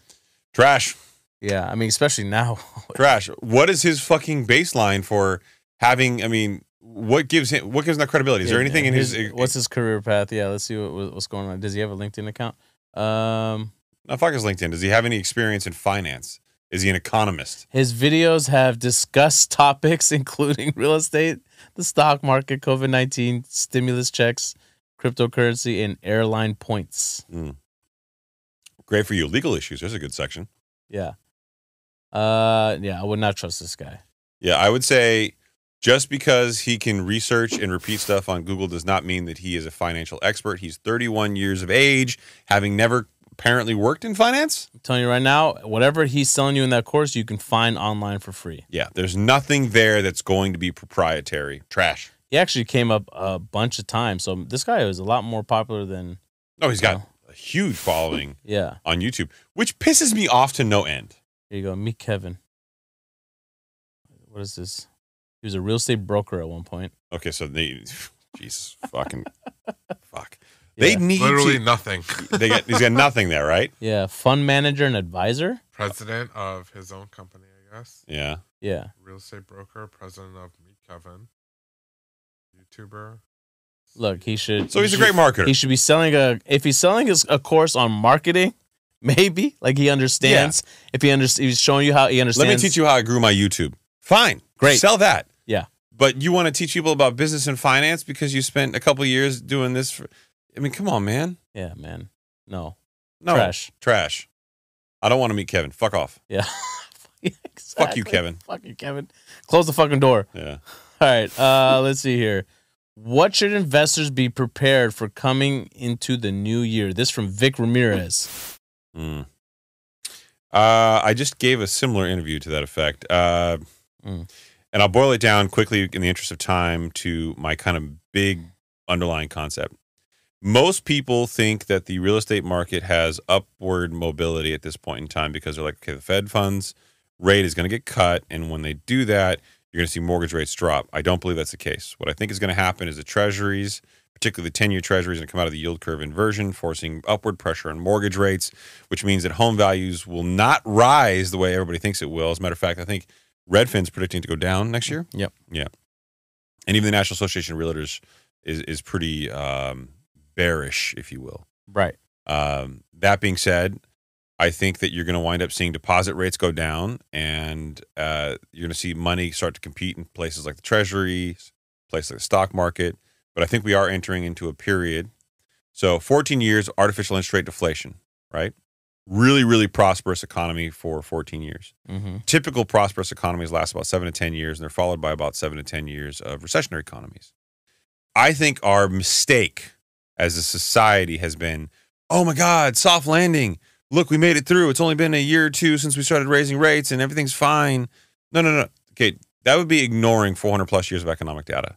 Trash. Yeah, I mean, especially now. Trash. What is his fucking baseline for having? I mean, what gives him? What gives him that credibility? Is there Yeah, anything in his? what's his career path? Yeah, let's see what, what's going on. Does he have a LinkedIn account? Um, No, fuck his LinkedIn. Does he have any experience in finance? Is he an economist? his videos have discussed topics including real estate, the stock market, COVID nineteen, stimulus checks, cryptocurrency, and airline points. Great for you. Legal issues. There's a good section. Yeah. Uh, yeah, I would not trust this guy. Yeah, I would say Just because he can research and repeat stuff on Google does not mean that he is a financial expert. He's 31 years of age, having never apparently worked in finance. I'm telling you right now, whatever he's selling you in that course, you can find online for free. Yeah, there's nothing there that's going to be proprietary. Trash. He actually came up a bunch of times. So this guy is a lot more popular than Oh, he's got a huge following yeah. on YouTube, which pisses me off to no end. Here you go. Meet Kevin. What is this? He was a real estate broker at one point. Okay, so they, Jesus, fucking, fuck. They Yeah. need Literally to. nothing. They got, he's got nothing there, right? Yeah, fund manager and advisor. President of his own company, I guess. Yeah. Yeah. Real estate broker, president of Meet Kevin, YouTuber. Look, he should. So he's a he great marketer. He should be selling a. If he's selling his, a course on marketing, maybe like he understands. If he understands, he's showing you how he understands. Let me teach you how I grew my YouTube. Fine. Great. Sell that. Yeah. But you want to teach people about business and finance because you spent a couple of years doing this. For, I mean, come on, man. Yeah, man. No. No. Trash. Trash. I don't want to meet Kevin. Fuck off. Yeah. Fuck you, Kevin. Fuck you, Kevin. Close the fucking door. Yeah. All right. Uh, let's see here. What should investors be prepared for coming into the new year? This from Vic Ramirez. Mm. Uh, I just gave a similar interview to that effect. Uh, Mm. And I'll boil it down quickly in the interest of time to my kind of big underlying concept. Most people think that the real estate market has upward mobility at this point in time because they're like, okay, the Fed funds rate is going to get cut. And when they do that, you're going to see mortgage rates drop. I don't believe that's the case. What I think is going to happen is the treasuries, particularly the 10 year treasuries, going to come out of the yield curve inversion, forcing upward pressure on mortgage rates, which means that home values will not rise the way everybody thinks it will. As a matter of fact, I think Redfin's predicting to go down next year. Yep. Yeah. And even the National Association of Realtors is is pretty um, bearish, if you will. Right. Um, that being said, I think that you're going to wind up seeing deposit rates go down, and uh, you're going to see money start to compete in places like the Treasury, places like the stock market. But I think we are entering into a period. So, 14 years artificial interest rate deflation, right? Really, really prosperous economy for 14 years Mm-hmm. typical prosperous economies last about seven to 10 years, and they're followed by about seven to 10 years of recessionary economies. I think our mistake as a society has been oh my God, soft landing. Look, we made it through. It's only been a year or two since we started raising rates, and everything's fine. No, no, no. Okay, that would be ignoring 400 plus years of economic data.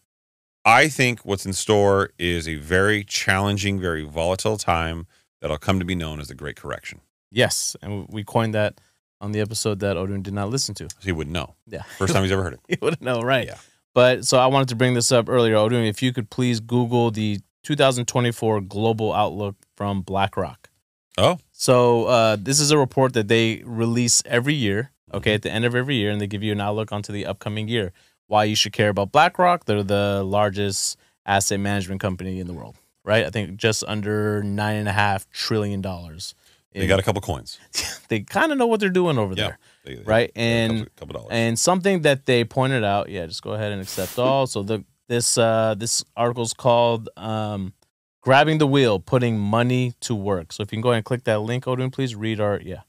I think what's in store is a very challenging, very volatile time that'll come to be known as the Great Correction. Yes, and we coined that on the episode that Odin did not listen to. So he wouldn't know. Yeah. First time he's ever heard it. you wouldn't know, right? Yeah. But so I wanted to bring this up earlier, Odin. If you could please Google the 2024 Global Outlook from BlackRock. Oh. So uh, this is a report that they release every year. Okay, at the end of every year, and they give you an outlook onto the upcoming year. Why you should care about BlackRock? They're the largest asset management company in the world, right? I think just under nine and a half trillion dollars. They got a couple coins. they kind of know what they're doing over Yeah. there, They- right? they And couple, couple dollars. and something that they pointed out, yeah, just go ahead and accept all. So the this uh this article's called um grabbing the wheel, putting money to work. So if you can go ahead and click that link, Odin, please read our yeah.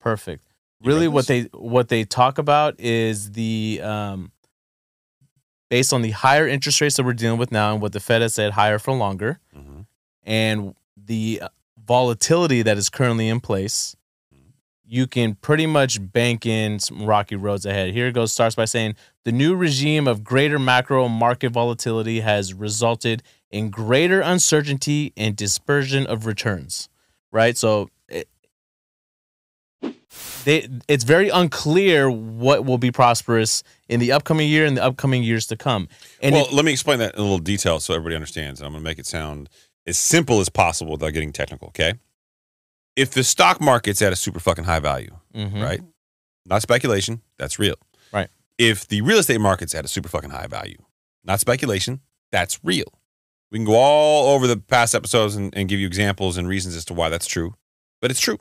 Perfect. Really what they what they talk about is the um based on the higher interest rates that we're dealing with now and what the Fed has said higher for longer Mhm. and the volatility that is currently in place, you can pretty much bank in some rocky roads ahead. Here it goes. Starts by saying the new regime of greater macro market volatility has resulted in greater uncertainty and dispersion of returns. Right. So it, they, it's very unclear what will be prosperous in the upcoming year and the upcoming years to come. And well, it- let me explain that in a little detail so everybody understands. I'm going to make it sound as simple as possible without getting technical. Okay. If the stock market's at a super fucking high value, Mhm. right? Not speculation, that's real. Right. If the real estate market's at a super fucking high value, not speculation, that's real. We can go all over the past episodes and, and give you examples and reasons as to why that's true, but it's true.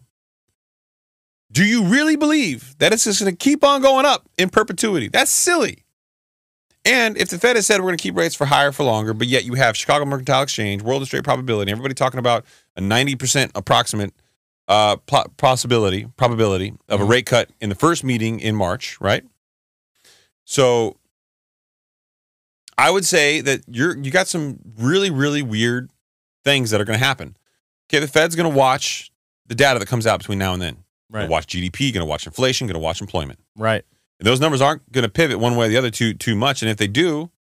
Do you really believe that it's just going to keep on going up in perpetuity? That's silly. And if the Fed has said we're going to keep rates for higher for longer, but yet you have Chicago Mercantile Exchange, World Interest Rate Probability, everybody talking about a 90% approximate uh, possibility, probability of a Mhm. rate cut in the first meeting in March, right? So I would say that you're you got some really really weird things that are going to happen. Okay, the Fed's going to watch the data that comes out between now and then. Right. to watch GDP, going to watch inflation, going to watch employment. Right. And those numbers aren't going to pivot one way or the other too too much. And if they do,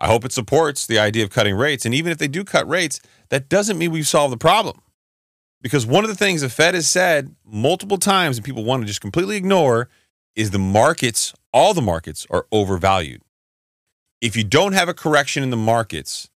I hope it supports the idea of cutting rates. And even if they do cut rates, that doesn't mean we've solved the problem. Because one of the things the Fed has said multiple times and people want to just completely ignore is the markets, all the markets are overvalued. If you don't have a correction in the markets,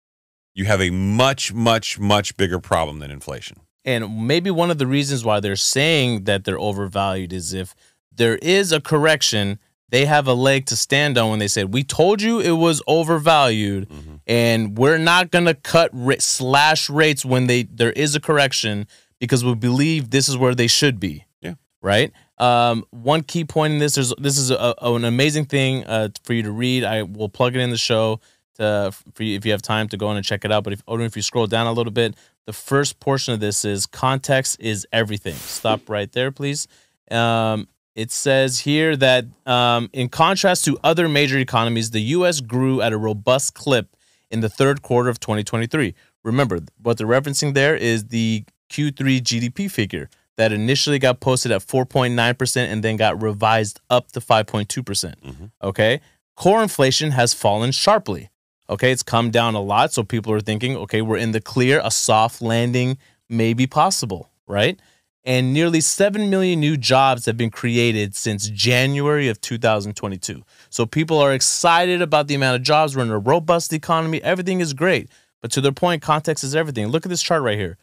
you have a much, much, much bigger problem than inflation. And maybe one of the reasons why they're saying that they're overvalued is if there is a correction, they have a leg to stand on when they said, We told you it was overvalued, Mhm. and we're not going to cut ra- slash rates when they there is a correction because we believe this is where they should be. Yeah. Right. Um, one key point in this is this is a, an amazing thing uh, for you to read. I will plug it in the show to for you if you have time to go in and check it out. But if or if you scroll down a little bit, the first portion of this is context is everything. Stop right there, please. Um, it says here that um, in contrast to other major economies, the U.S. grew at a robust clip in the third quarter of 2023. Remember, what they're referencing there is the Q3 GDP figure that initially got posted at 4.9% and then got revised up to 5.2%. percent Mhm. Okay. Core inflation has fallen sharply. Okay. It's come down a lot. So people are thinking, okay, we're in the clear. A soft landing may be possible, right? And nearly 7 million new jobs have been created since January of 2022. So people are excited about the amount of jobs. We're in a robust economy. Everything is great. But to their point, context is everything. Look at this chart right here.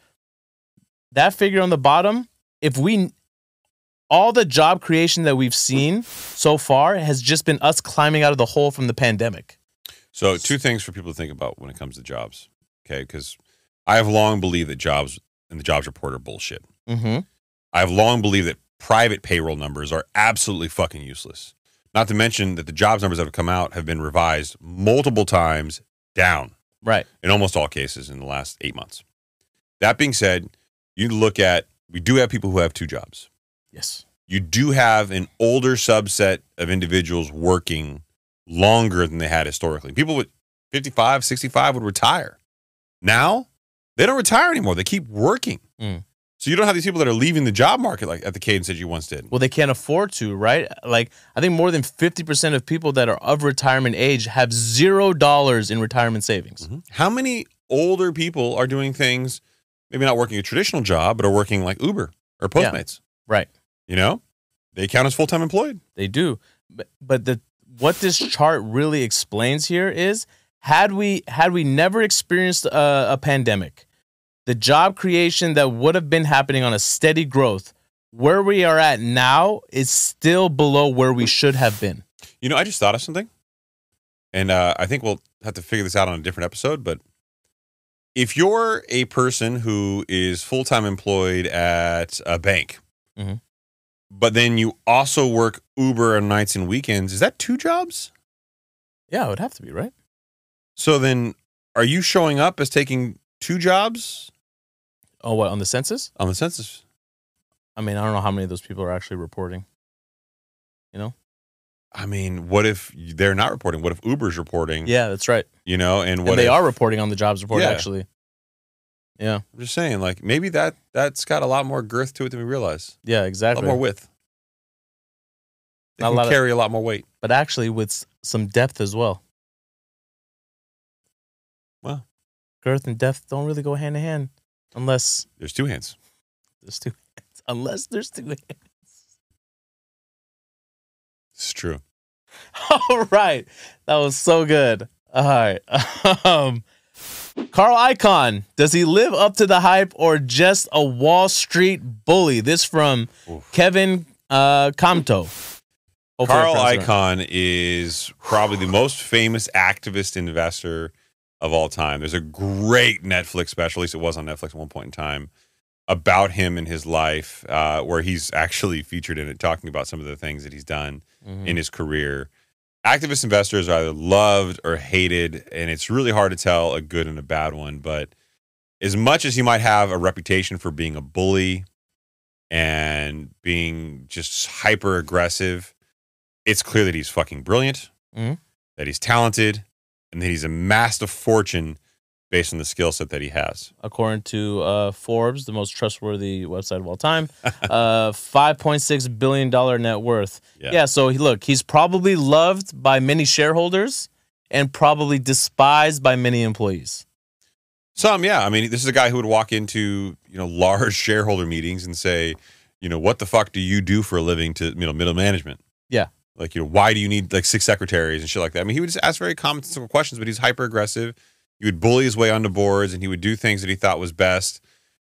That figure on the bottom, if we all the job creation that we've seen so far has just been us climbing out of the hole from the pandemic. So, two things for people to think about when it comes to jobs. Okay. Because I have long believed that jobs and the jobs report are bullshit. Mm-hmm. I have long believed that private payroll numbers are absolutely fucking useless. Not to mention that the jobs numbers that have come out have been revised multiple times down Right. in almost all cases in the last eight months. That being said, you look at, we do have people who have two jobs. Yes. You do have an older subset of individuals working longer than they had historically. People with 55, 65 would retire. Now, they don't retire anymore. They keep working. Mm. So you don't have these people that are leaving the job market like at the cadence that you once did. Well, they can't afford to, right? Like, I think more than 50% of people that are of retirement age have zero dollars in retirement savings. Mhm. How many older people are doing things, maybe not working a traditional job, but are working like Uber or Yeah. Postmates? Right. You know, they count as full time employed. They do. But, but the what this chart really explains here is had we had we never experienced a, a pandemic, the job creation that would have been happening on a steady growth, where we are at now is still below where we should have been. You know, I just thought of something, and uh, I think we'll have to figure this out on a different episode. But if you're a person who is full time employed at a bank, Mhm. but then you also work Uber on nights and weekends, is that two jobs? Yeah, it would have to be, right? So then, are you showing up as taking two jobs Oh, what on the census? on the census? I mean, I don't know how many of those people are actually reporting. I mean, what if they're not reporting? What if Uber's reporting? Yeah, that's right. You know, and what and they if- are reporting on the jobs report Yeah. actually. Yeah. I'm just saying, like maybe that that's got a lot more girth to it than we realize. Yeah, A lot exactly. more width. They Not a can of- carry a lot more weight. but actually with some depth as well. Well, Girth and depth don't really go hand in hand unless There's two hands. there's two hands. Unless there's two hands. It's true. All right. That was so good. All right. Um Carl Icahn, does he live up to the hype or just a Wall Street bully? This from Oof. Kevin uh Kamto. Hopefully Carl. Icahn is probably the most famous activist investor of all time. There's a great Netflix special, at least it was on Netflix at one point in time, about him and his life, uh, where he's actually featured in it, talking about some of the things that he's done Mhm. in his career. Activist investors are either loved or hated, and it's really hard to tell a good and a bad one. But as much as he might have a reputation for being a bully and being just hyper aggressive, it's clear that he's fucking brilliant, Mhm. that he's talented, and that he's amassed a fortune based on the skill set that he has. according to uh, Forbes, the most trustworthy website of all time. uh, Five point six billion dollar net worth. Yeah. Yeah. so he, look, he's probably loved by many shareholders and probably despised by many employees. Some, yeah. I mean, this is a guy who would walk into you know large shareholder meetings and say, you know, what the fuck do you do for a living to you know middle management? Yeah. Like you know, why do you need like six secretaries and shit like that? I mean, he would just ask very common questions, but he's hyper aggressive. He would bully his way onto boards, and he would do things that he thought was best.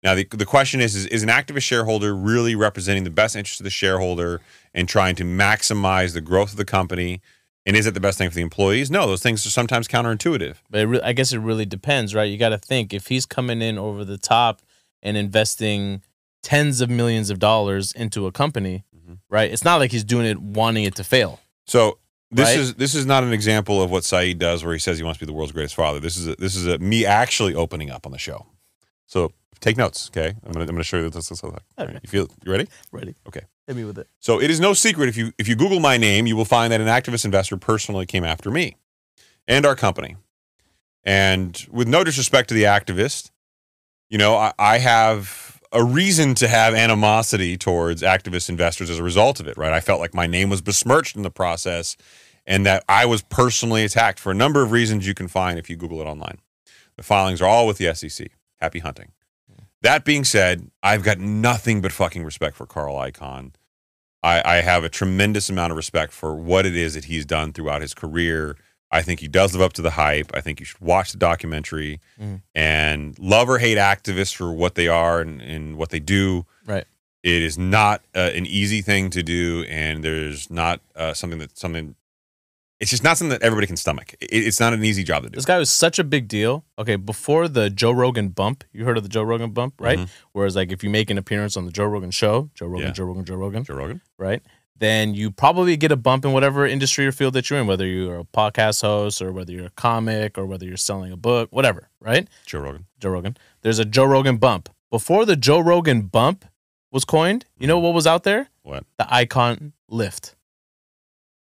Now, the, the question is, is: Is an activist shareholder really representing the best interest of the shareholder and trying to maximize the growth of the company? And is it the best thing for the employees? No, those things are sometimes counterintuitive. But it re- I guess it really depends, right? You got to think if he's coming in over the top and investing tens of millions of dollars into a company, Mhm. right? It's not like he's doing it wanting it to fail. So this Right? is this is not an example of what Saied does, where he says he wants to be the world's greatest father. This is a, this is a, me actually opening up on the show. So take notes, okay? I'm gonna I'm gonna show you this like. All right, You feel you ready? Ready? Okay. Hit me with it. So it is no secret if you if you Google my name, you will find that an activist investor personally came after me and our company. And with no disrespect to the activist, you know, I, I have a reason to have animosity towards activist investors as a result of it, right? I felt like my name was besmirched in the process and that I was personally attacked for a number of reasons you can find if you Google it online. The filings are all with the SEC. Happy hunting. That being said, I've got nothing but fucking respect for Carl Icahn. I, I have a tremendous amount of respect for what it is that he's done throughout his career. I think he does live up to the hype. I think you should watch the documentary Mhm. and love or hate activists for what they are and, and what they do. Right. It is not uh, an easy thing to do, and there's not uh, something that something. It's just not something that everybody can stomach. It, it's not an easy job to do. This guy was such a big deal. Okay, before the Joe Rogan bump, you heard of the Joe Rogan bump, right? Mhm. Whereas, like, if you make an appearance on the Joe Rogan show, Joe Rogan, Yeah. Joe Rogan, Joe Rogan, Joe Rogan. right? Then you probably get a bump in whatever industry or field that you're in, whether you're a podcast host or whether you're a comic or whether you're selling a book, whatever, right? Joe Rogan. Joe Rogan. There's a Joe Rogan bump. Before the Joe Rogan bump was coined, you know what was out there? What? The Icahn lift.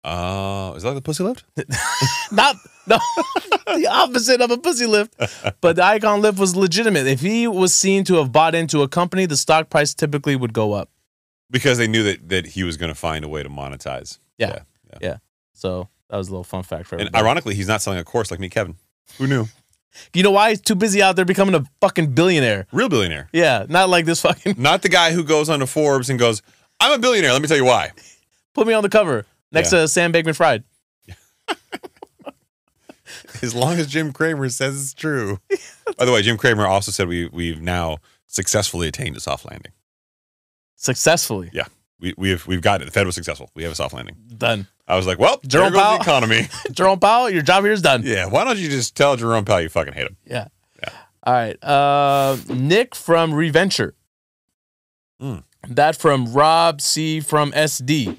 Uh, is that the pussy lift? Not no, the opposite of a pussy lift. But the Icahn lift was legitimate. If he was seen to have bought into a company, the stock price typically would go up. Because they knew that that he was going to find a way to monetize. Yeah. Yeah. So that was a little fun fact for And ironically, he's not selling a course like me, Kevin. Who knew? you know why he's too busy out there becoming a fucking billionaire? Real billionaire. Yeah, not like this fucking Not the guy who goes onto Forbes and goes, I'm a billionaire. Let me tell you why. put me on the cover next Yeah. to Sam Bankman Fried. As long as Jim Cramer says it's true. By the way, Jim Cramer also said we we've now successfully attained a soft landing. Successfully Yeah. We we've we've got it. The Fed was successful. We have a soft landing. done. I was like, well, Jerome Powell? economy. Jerome Powell, your job here is done. yeah. Why don't you just tell Jerome Powell you fucking hate him? Yeah. Yeah. All right. Uh, Nick from Reventure. Hmm. That from Rob C from SD.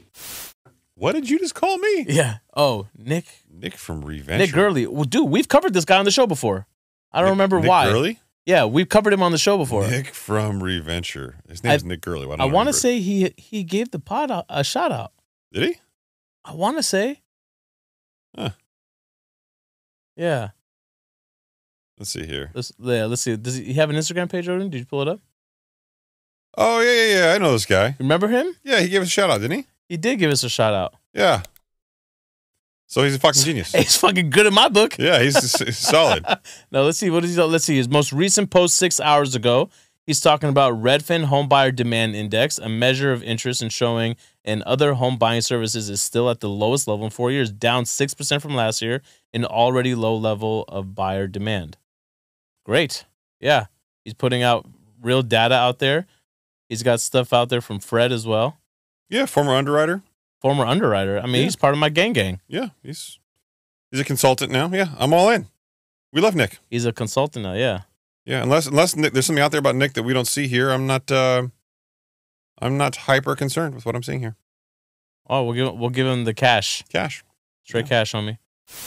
What did you just call me? Yeah. Oh, Nick. Nick from Revenge. Nick Gerli. Well, dude, we've covered this guy on the show before. I don't remember Nick why. Gerli? Yeah, we've covered him on the show before. Nick from Reventure. His name I- is Nick Gerli. Don't I want to say he he gave the pod a, a shout out. Did he? I want to say. Huh. Yeah. Let's see here. Let's yeah. Let's see. Does he have an Instagram page, Odin? Did you pull it up? Oh yeah, yeah, yeah. I know this guy. Remember him? Yeah, he gave us a shout out, didn't he? He did give us a shout out. Yeah. So he's a fucking genius. He's fucking good in my book. Yeah, he's, he's solid. Now let's see what is he, let's see his most recent post six hours ago. He's talking about Redfin Home Buyer Demand Index, a measure of interest in showing and other home buying services is still at the lowest level in four years, down six percent from last year, an already low level of buyer demand. Great, yeah, he's putting out real data out there. He's got stuff out there from Fred as well, Yeah, former underwriter. former underwriter. I mean, Yeah. he's part of my gang gang. Yeah, he's he's a consultant now. Yeah, I'm all in. We love Nick. He's a consultant now. Yeah. Yeah, unless unless Nick, there's something out there about Nick that we don't see here, I'm not uh, I'm not hyper concerned with what I'm seeing here. Oh, we'll give we'll give him the cash. Cash. Straight cash, on me.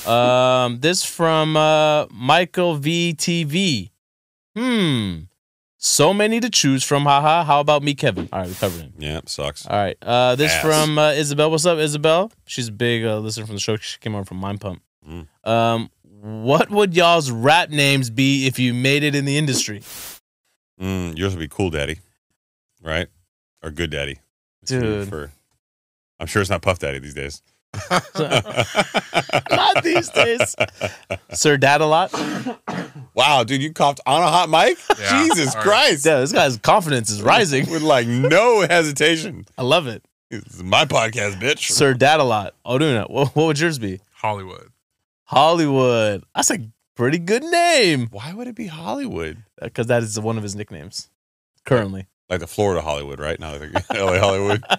Um, this from uh, Michael VTV. Hmm. So many to choose from. Haha. How about me, Kevin? All right, we covered him. Yeah, sucks. All right. Uh, this Ass. from uh, Isabel. What's up, Isabel? She's a big uh, listener from the show. She came on from Mind Pump. Mm. Um, What would y'all's rap names be if you made it in the industry? Mm, yours would be Cool Daddy, right? Or Good Daddy, It's Dude. For, I'm sure it's not Puff Daddy these days. Not these days. Sir Dad a lot? Wow, dude, you coughed on a hot mic? Yeah, Jesus sorry. Christ. Yeah, this guy's confidence is rising. With like no hesitation. I love it. This is my podcast, bitch. Sir Dad a lot. Oduna, what, what would yours be? Hollywood. Hollywood. That's a pretty good name Why would it be Hollywood? because that is one of his nicknames currently. Like the Florida Hollywood, right? Not like LA Hollywood.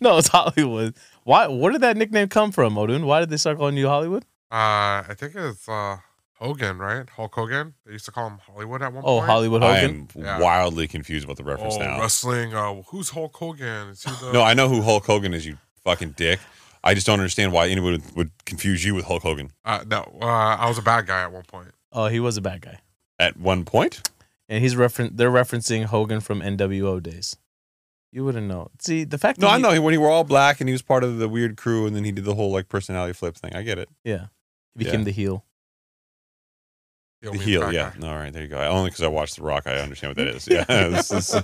No, it's Hollywood. Why? Where did that nickname come from, Odun? Why did they start calling you Hollywood? Uh, I think it's uh Hogan, right? Hulk Hogan. They used to call him Hollywood at one Oh, point. Oh, Hollywood Hogan. I'm Yeah. wildly confused about the reference Oh, now. wrestling. Uh, who's Hulk Hogan? Is he the? No, I know who Hulk Hogan is, you fucking dick. I just don't understand why anyone would, would confuse you with Hulk Hogan. Uh, no, uh, I was a bad guy at one point. Oh, he was a bad guy, At one point? and he's referen- They're referencing Hogan from NWO days. You wouldn't know. See, the fact. No, that I he- know when he wore all black and he was part of the weird crew and then he did the whole like personality flip thing. I get it. Yeah, he became Yeah. the heel. Yo, The heel, yeah. No, all right, there you go. Only because I watched The Rock, I understand what that is. Yeah. this is-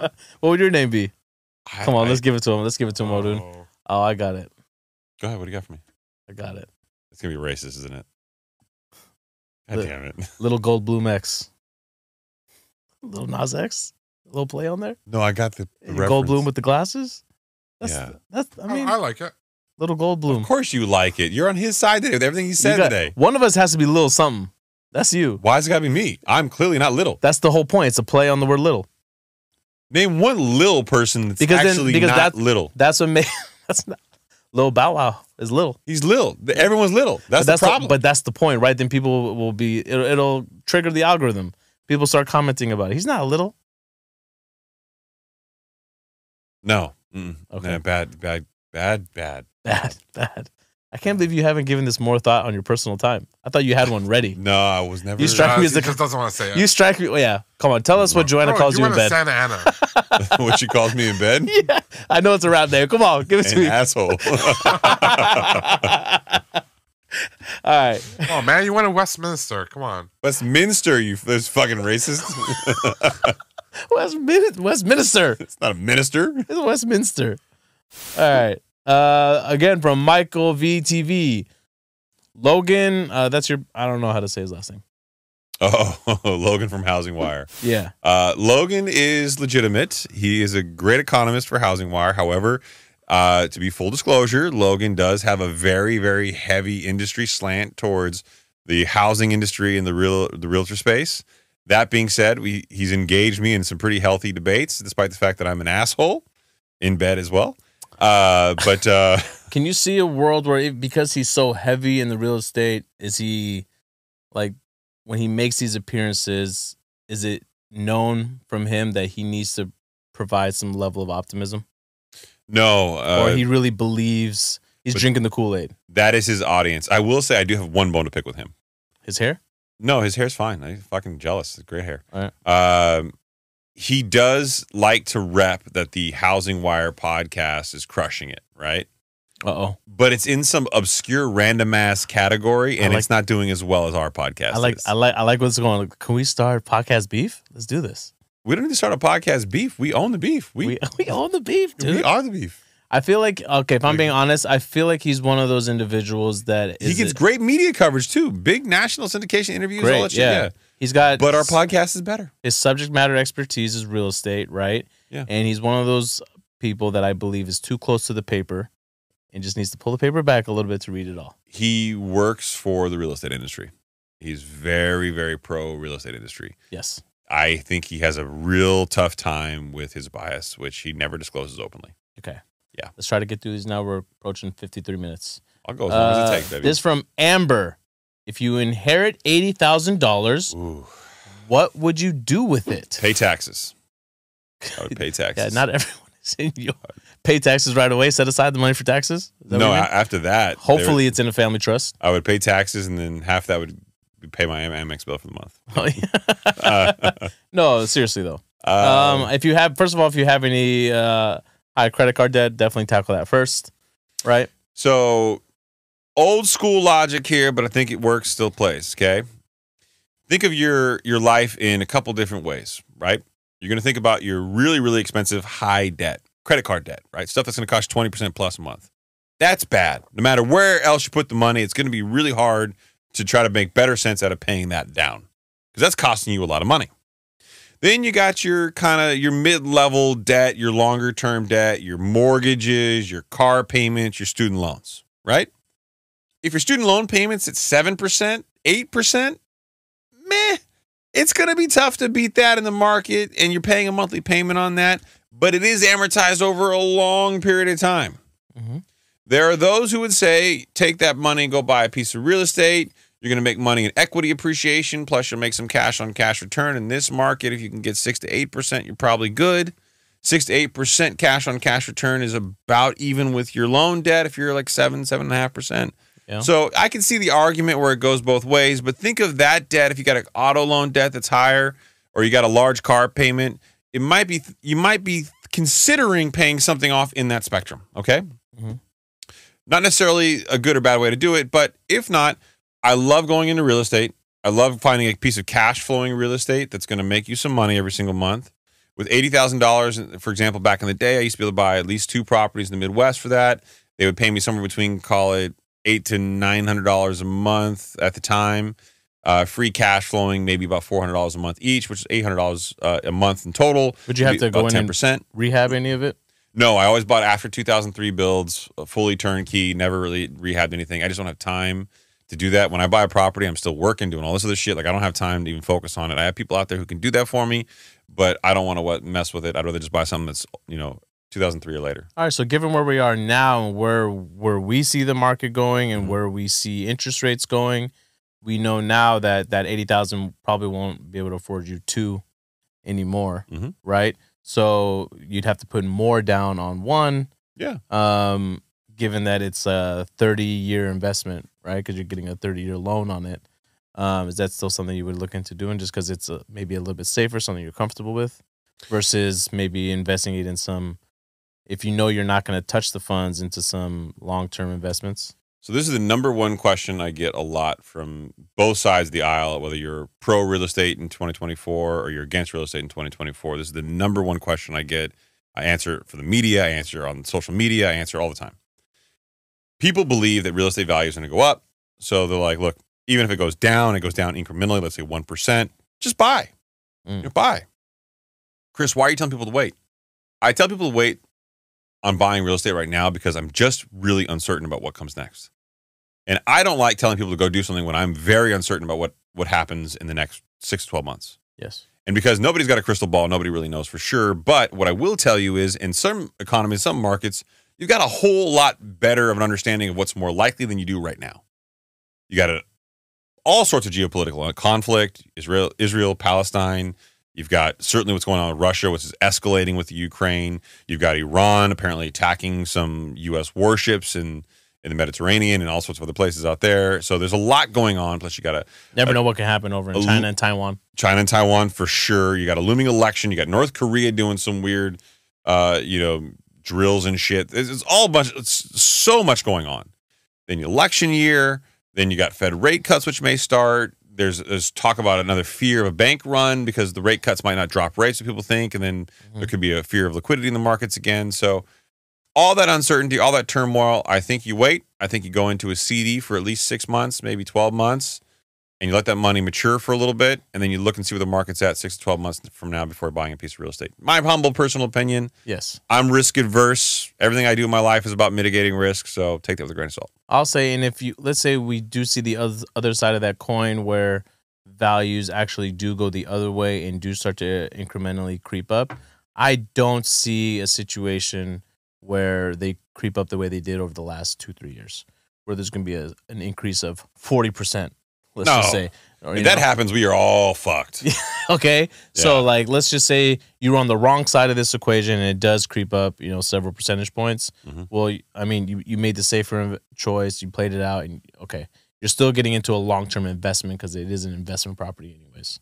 what would your name be? I- Come on, I- let's give it to him. Let's give it to him, Odun. Oh, Oh, I got it. Go ahead. What do you got for me? I got it. It's gonna be racist, isn't it? God Look. damn it! Little Gold Bloom X. Little Nas X. A little play on there. No, I got the, the Gold Bloom with the glasses. That's, Yeah. That's. I I, mean, I like it. little Gold Bloom. Of course you like it. You're on his side today with everything he You said got- today. One of us has to be little something. That's you. Why's it gotta be me? I'm clearly not little. That's the whole point. It's a play on the word little. Name one little person that's Because then- actually because not that's- little. That's what made. That's not. Little Bow Wow is little. He's little. Everyone's little. That's, but that's the problem. but that's the point, right? Then people will- be. It'll, it'll trigger the algorithm. People start commenting about it. He's not little. no. Mm-mm. Okay. Nah, bad, bad, bad, bad. Bad, bad. I can't believe you haven't given this more thought on your personal time. I thought you had one ready. No, I was never. You strike me as the- just doesn't want to say it. You strike me. Yeah, come on. Tell us what Joanna Bro, calls you, in went to bed. Santa Ana. what she calls me in bed? yeah, I know it's a rap name. Come on, give it to An me. asshole. All right. oh man, you went to Westminster. Come on. Westminster, you this fucking racist. Westminster. Westminster. it's not a minister. It's Westminster. All right. Uh, again from Michael VTV. Logan. Uh, that's your. I don't know how to say his last name. Oh, Logan from Housing Wire. Yeah. Uh, Logan is legitimate. He is a great economist for Housing Wire. However, uh, to be full disclosure, Logan does have a very, very heavy industry slant towards the housing industry and the real the realtor space. That being said, we he's engaged me in some pretty healthy debates, despite the fact that I'm an asshole in bed as well. Uh, but uh, Can you see a world where, if, because he's so heavy in the real estate, is he like when he makes these appearances? Is it known from him that he needs to provide some level of optimism, no, uh, or he really believes he's drinking the Kool Aid? that is his audience. I will say I do have one bone to pick with him. His hair. No, his hair's fine. I'm fucking jealous. It's great hair. All Um, he does like to rep that the Housing Wire podcast is crushing it, right? Uh oh. But it's in some obscure random ass category, and like- it's not doing as well as our podcast. I like. is. I like. I like what's going. on. Can we start podcast beef? Let's do this. we don't need to start a podcast beef. We own the beef. We We we own the beef, dude. we are the beef. I feel like okay. If I'm being honest, I feel like he's one of those individuals that He gets great media coverage too. Big national syndication interviews, all great. that shit. Yeah. Yeah. He's got. But our podcast is better. his subject matter expertise is real estate, right? Yeah. And he's one of those people that I believe is too close to the paper and just needs to pull the paper back a little bit to read it all. He works for the real estate industry. He's very, very pro real estate industry. Yes. I think he has a real tough time with his bias, which he never discloses openly. Okay. Yeah. Let's try to get through these now. We're approaching 53 minutes. I'll go as long as Uh, it takes, baby. This from Amber. If you inherit $80,000, what would you do with it? Pay taxes. I would pay taxes. yeah, not everyone is in your pay taxes right away. Set aside the money for taxes. Is that no. what you a- after that, Hopefully, it's in a family trust. I would pay taxes, and then half that would be pay my Am- Amex bill for the month. Oh, yeah. Uh, no, seriously though. um, Um, if you have, first of all, if you have any uh, high credit card debt, definitely tackle that first, right? so old school logic here, but I think it works, still plays. Okay. Think of your your life in a couple different ways, right? You're going to think about your really, really expensive high debt, credit card debt, right? Stuff that's going to cost 20% plus a month. That's bad. No matter where else you put the money, it's going to be really hard to try to make better sense out of paying that down because that's costing you a lot of money. Then you got your kind of your mid-level debt, your longer-term debt, your mortgages, your car payments, your student loans, right? if your student loan payments at 7%, 8%, meh, it's going to be tough to beat that in the market and you're paying a monthly payment on that, but it is amortized over a long period of time. Mm -hmm. There are those who would say, take that money and go buy a piece of real estate. You're going to make money in equity appreciation, plus you'll make some cash on cash return in this market. If you can get 6 to 8%, you're probably good. 6 to 8% cash on cash return is about even with your loan debt if you're like 7, 7.5%. Yeah. So I can see the argument where it goes both ways, but think of that debt if you got an auto loan debt that's higher or you got a large car payment, it might be you might be considering paying something off in that spectrum, okay? Mhm. Not necessarily a good or bad way to do it, but if not, I love going into real estate. I love finding a piece of cash flowing real estate that's going to make you some money every single month. With $80,000, for example, back in the day, I used to be able to buy at least two properties in the Midwest for that. They would pay me somewhere between, call it eight to nine hundred dollars a month at the time. Uh, free cash flowing, maybe about four hundred dollars a month each, which is eight hundred dollars uh, a month in total. Would you have to go in ten and percent? rehab any of it? No, I always bought after two thousand three builds, fully turnkey. Never really rehabbed anything. I just don't have time to do that. When I buy a property, I'm still working, doing all this other shit. Like I don't have time to even focus on it. I have people out there who can do that for me, but I don't want to mess with it. I'd rather just buy something that's you know 2003 or later. All right, so given where we are now and where where we see the market going and Mhm. where we see interest rates going, we know now that that 80,000 probably won't be able to afford you two anymore, Mhm. right? So you'd have to put more down on one Yeah. um given that it's a 30 year investment, right? Cuz you're getting a 30 year loan on it. Um is that still something you would look into doing just cuz it's a, maybe a little bit safer, something you're comfortable with versus maybe investing it in some if you know you're not going to touch the funds into some long-term investments. So this is the number one question I get a lot from both sides of the aisle, whether you're pro real estate in 2024 or you're against real estate in 2024. This is the number one question I get. I answer for the media, I answer on social media, I answer all the time. People believe that real estate value is going to go up. So they're like, look, even if it goes down, it goes down incrementally, let's say 1%, just buy. Mm. You know, buy. Chris, why are you telling people to wait? I tell people to wait on buying real estate right now because I'm just really uncertain about what comes next. And I don't like telling people to go do something when I'm very uncertain about what what happens in the next 6 to 12 months. Yes. And because nobody's got a crystal ball, nobody really knows for sure. But what I will tell you is in some economies, some markets, you've got a whole lot better of an understanding of what's more likely than you do right now. You got a, all sorts of geopolitical conflict, Israel, Israel, Palestine. You've got certainly what's going on with Russia, which is escalating with the Ukraine. You've got Iran apparently attacking some U.S. warships in, in the Mediterranean and all sorts of other places out there. So there's a lot going on. Plus, you got a Never Uh, know what can happen over in a China and Taiwan. China and Taiwan for sure. You got a looming election. You got North Korea doing some weird, uh, you know, drills and shit. It's, it's all a bunch. It's so much going on. Then election year. Then you got Fed rate cuts, which may start. There's, there's talk about another fear of a bank run because the rate cuts might not drop rates, what people think, and then mm-hmm. there could be a fear of liquidity in the markets again. So all that uncertainty, all that turmoil, I think you wait. I think you go into a CD for at least six months, maybe 12 months, and you let that money mature for a little bit, and then you look and see where the market's at six to 12 months from now before buying a piece of real estate. My humble personal opinion, Yes. I'm risk adverse. Everything I do in my life is about mitigating risk, so take that with a grain of salt. I'll say, and if you let's say we do see the oth- other side of that coin where values actually do go the other way and do start to incrementally creep up, I don't see a situation where they creep up the way they did over the last two three years, where there's going to be a, an increase of forty percent. Let's No. just say, Or, If that know, happens, we are all fucked. okay. So like, let's just say you're on the wrong side of this equation and it does creep up, you know, several percentage points. Mhm. Well, I mean, you, you made the safer choice, you played it out, and okay, you're still getting into a long term investment because it is an investment property, anyways.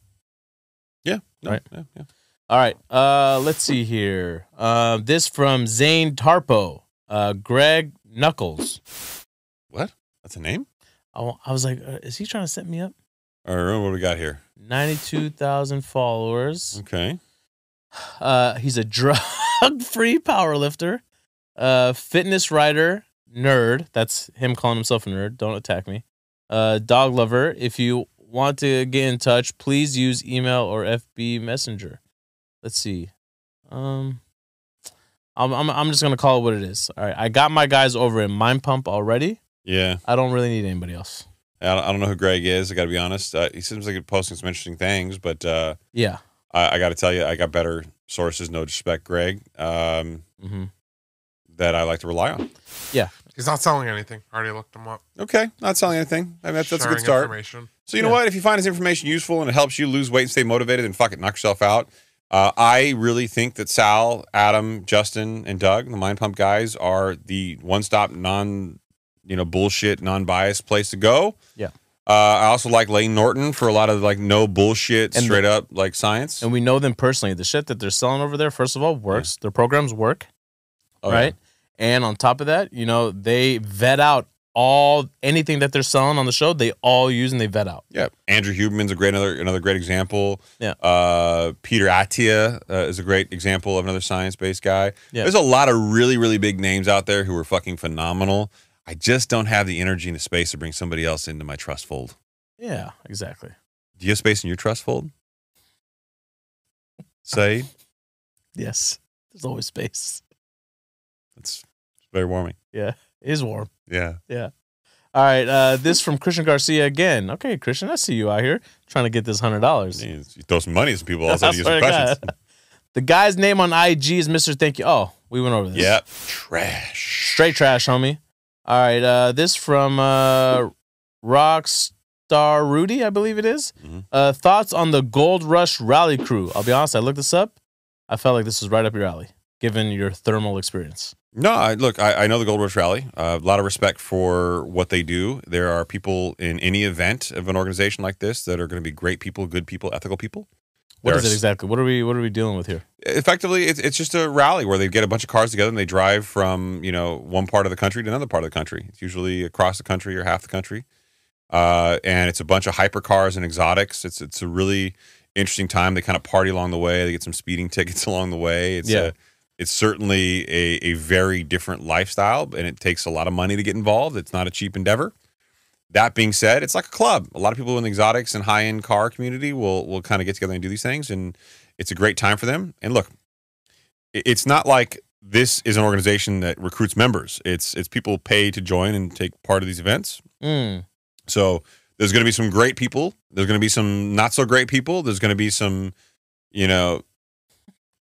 Yeah. No, Right. Yeah, yeah. All right. Uh, let's see here. Uh, this from Zane Tarpo, uh, Greg Nuckols. What? That's a name? I, I was like, uh, is he trying to set me up? All right, what do we got here? 92,000 followers. Okay. Uh, he's a drug-free powerlifter, uh, fitness writer, nerd. That's him calling himself a nerd. Don't attack me. Uh, dog lover. If you want to get in touch, please use email or FB Messenger. Let's see. Um, I'm I'm, I'm just gonna call it what it is. All right, I got my guys over in Mind Pump already. Yeah. I don't really need anybody else. I don't, I don't know who Greg is. I got to be honest. Uh, he seems like he's posting some interesting things, but uh, Yeah. I, I got to tell you, I got better sources. No disrespect, Greg, um, hmm that I like to rely on. Yeah, he's not selling anything. I Already looked him up. Okay, not selling anything. I mean, that's, that's a good start. So you know Yeah. what? If you find his information useful and it helps you lose weight and stay motivated, then fuck it, knock yourself out. Uh, I really think that Sal, Adam, Justin, and Doug, the Mind Pump guys, are the one-stop, non, you know, bullshit, non-biased place to go. Yeah. Uh, I also like Layne Norton for a lot of like no bullshit, And the- straight up like science. And we know them personally. The shit that they're selling over there, first of all, works. Their programs work. Oh, yeah. And on top of that, you know, they vet out all anything that they're selling on the show. They all use and they vet out. Yeah, Andrew Huberman's a great another another great example. Yeah. Uh, Peter Attia uh, is a great example of another science based guy. Yeah. There's a lot of really really big names out there who are fucking phenomenal. I just don't have the energy and the space to bring somebody else into my trust fold. Yeah, exactly. Do you have space in your trust fold? Say Yes, there's always space. it's very warming. Yeah, it is warm. Yeah. Yeah. All right, uh, this from Christian Garcia again. Okay, Christian, I see you out here trying to get this hundred dollars. You throw some money at some people. All of a I sudden you get some questions. The guy's name on IG is Mr. Thank You. Oh, we went over this. Yep. Trash. Straight trash, homie. All right, uh, this from uh, Rockstar Rudy, I believe it is. Mhm. Uh, thoughts on the Gold Rush Rally Crew? I'll be honest, I looked this up. I felt like this was right up your alley, given your thermal experience. No, I, look, I, I know the Gold Rush Rally. Uh, a lot of respect for what they do. There are people in any event of an organization like this that are going to be great people, good people, ethical people. What is it exactly? What are we What are we dealing with here? Effectively, it's, it's just a rally where they get a bunch of cars together and they drive from you know one part of the country to another part of the country. It's usually across the country or half the country, uh, and it's a bunch of hypercars and exotics. It's it's a really interesting time. They kind of party along the way. They get some speeding tickets along the way. It's Yeah. a, it's certainly a, a very different lifestyle, and it takes a lot of money to get involved. It's not a cheap endeavor. That being said, it's like a club. A lot of people in the exotics and high end car community will will kind of get together and do these things, and it's a great time for them. And look, it's not like this is an organization that recruits members. It's it's people pay to join and take part of these events. Mm. So there's going to be some great people. There's going to be some not so great people. There's going to be some, you know,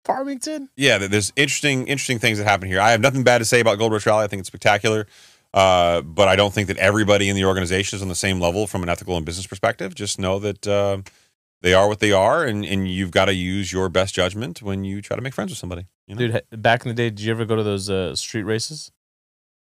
Farmington. yeah. There's interesting interesting things that happen here. I have nothing bad to say about Gold Rush Rally. I think it's spectacular. Uh, but I don't think that everybody in the organization is on the same level from an ethical and business perspective. Just know that uh, they are what they are, and, and you've got to use your best judgment when you try to make friends with somebody. You know? Dude, back in the day, did you ever go to those uh, street races?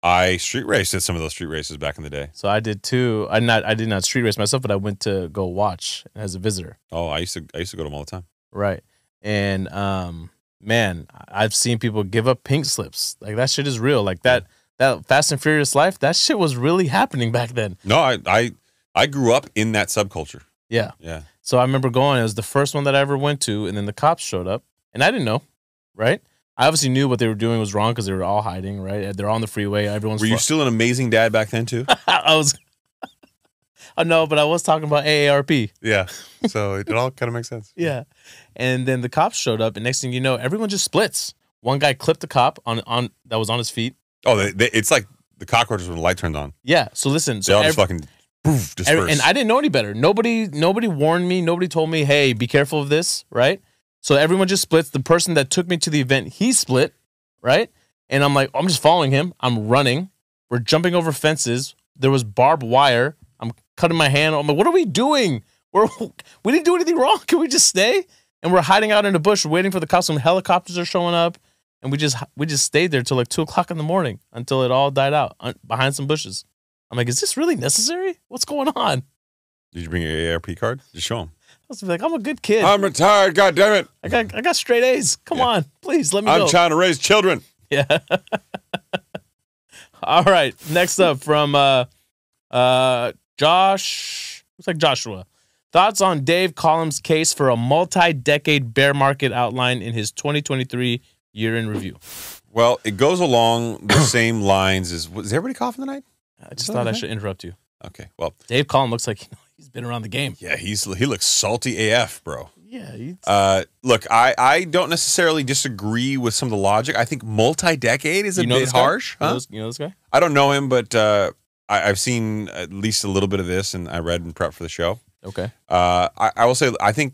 I street raced at some of those street races back in the day. So I did too. I not I did not street race myself, but I went to go watch as a visitor. Oh, I used to I used to go to them all the time. Right. And um man, I've seen people give up pink slips. Like that shit is real. Like that that Fast and Furious life, that shit was really happening back then. No, I I I grew up in that subculture. Yeah. Yeah. So I remember going, it was the first one that I ever went to, and then the cops showed up. And I didn't know, right? I obviously knew what they were doing was wrong because they were all hiding, right? They're on the freeway. Everyone's Were you fro- still an amazing dad back then too? I was I know, but I was talking about AARP. yeah. So it all kind of makes sense. Yeah. And then the cops showed up, and next thing you know, everyone just splits. One guy clipped the cop on on that was on his feet. Oh, they, they, it's like the cockroaches when the light turned on. Yeah. So listen, They so all just fucking poof, disperse. And I didn't know any better. Nobody, nobody warned me. Nobody told me, "Hey, be careful of this." Right. So everyone just splits. The person that took me to the event, he split. Right. And I'm like, I'm just following him. I'm running. We're jumping over fences. There was barbed wire. I'm cutting my hand. I'm like, what are we doing? We're we didn't do anything wrong. Can we just stay? And we're hiding out in the bush, waiting for the cops. Some helicopters are showing up, and we just we just stayed there till like two o'clock in the morning until it all died out behind some bushes. I'm like, is this really necessary? What's going on? Did you bring your ARP card? Just show them. I was like, I'm a good kid. I'm retired. God damn it! I got I got straight A's. Come Yeah. on, please let me I'm go. trying to raise children. yeah. All right. Next up from uh Uh, Josh, looks like Joshua. Thoughts on Dave Collins' case for a multi-decade bear market outline in his 2023 year in review? Well, it goes along the same lines as. Was everybody coughing tonight? I just thought I should interrupt you. Okay. Well, Dave Collins looks like he's been around the game. yeah, he's he looks salty AF, bro. Yeah, he's, Uh, look, I, I don't necessarily disagree with some of the logic. I think multi-decade is a you know bit harsh. You know this, you know this guy? I don't know him, but uh, I, I've seen at least a little bit of this, and I read and prep for the show. Okay. Uh, I, I will say, I think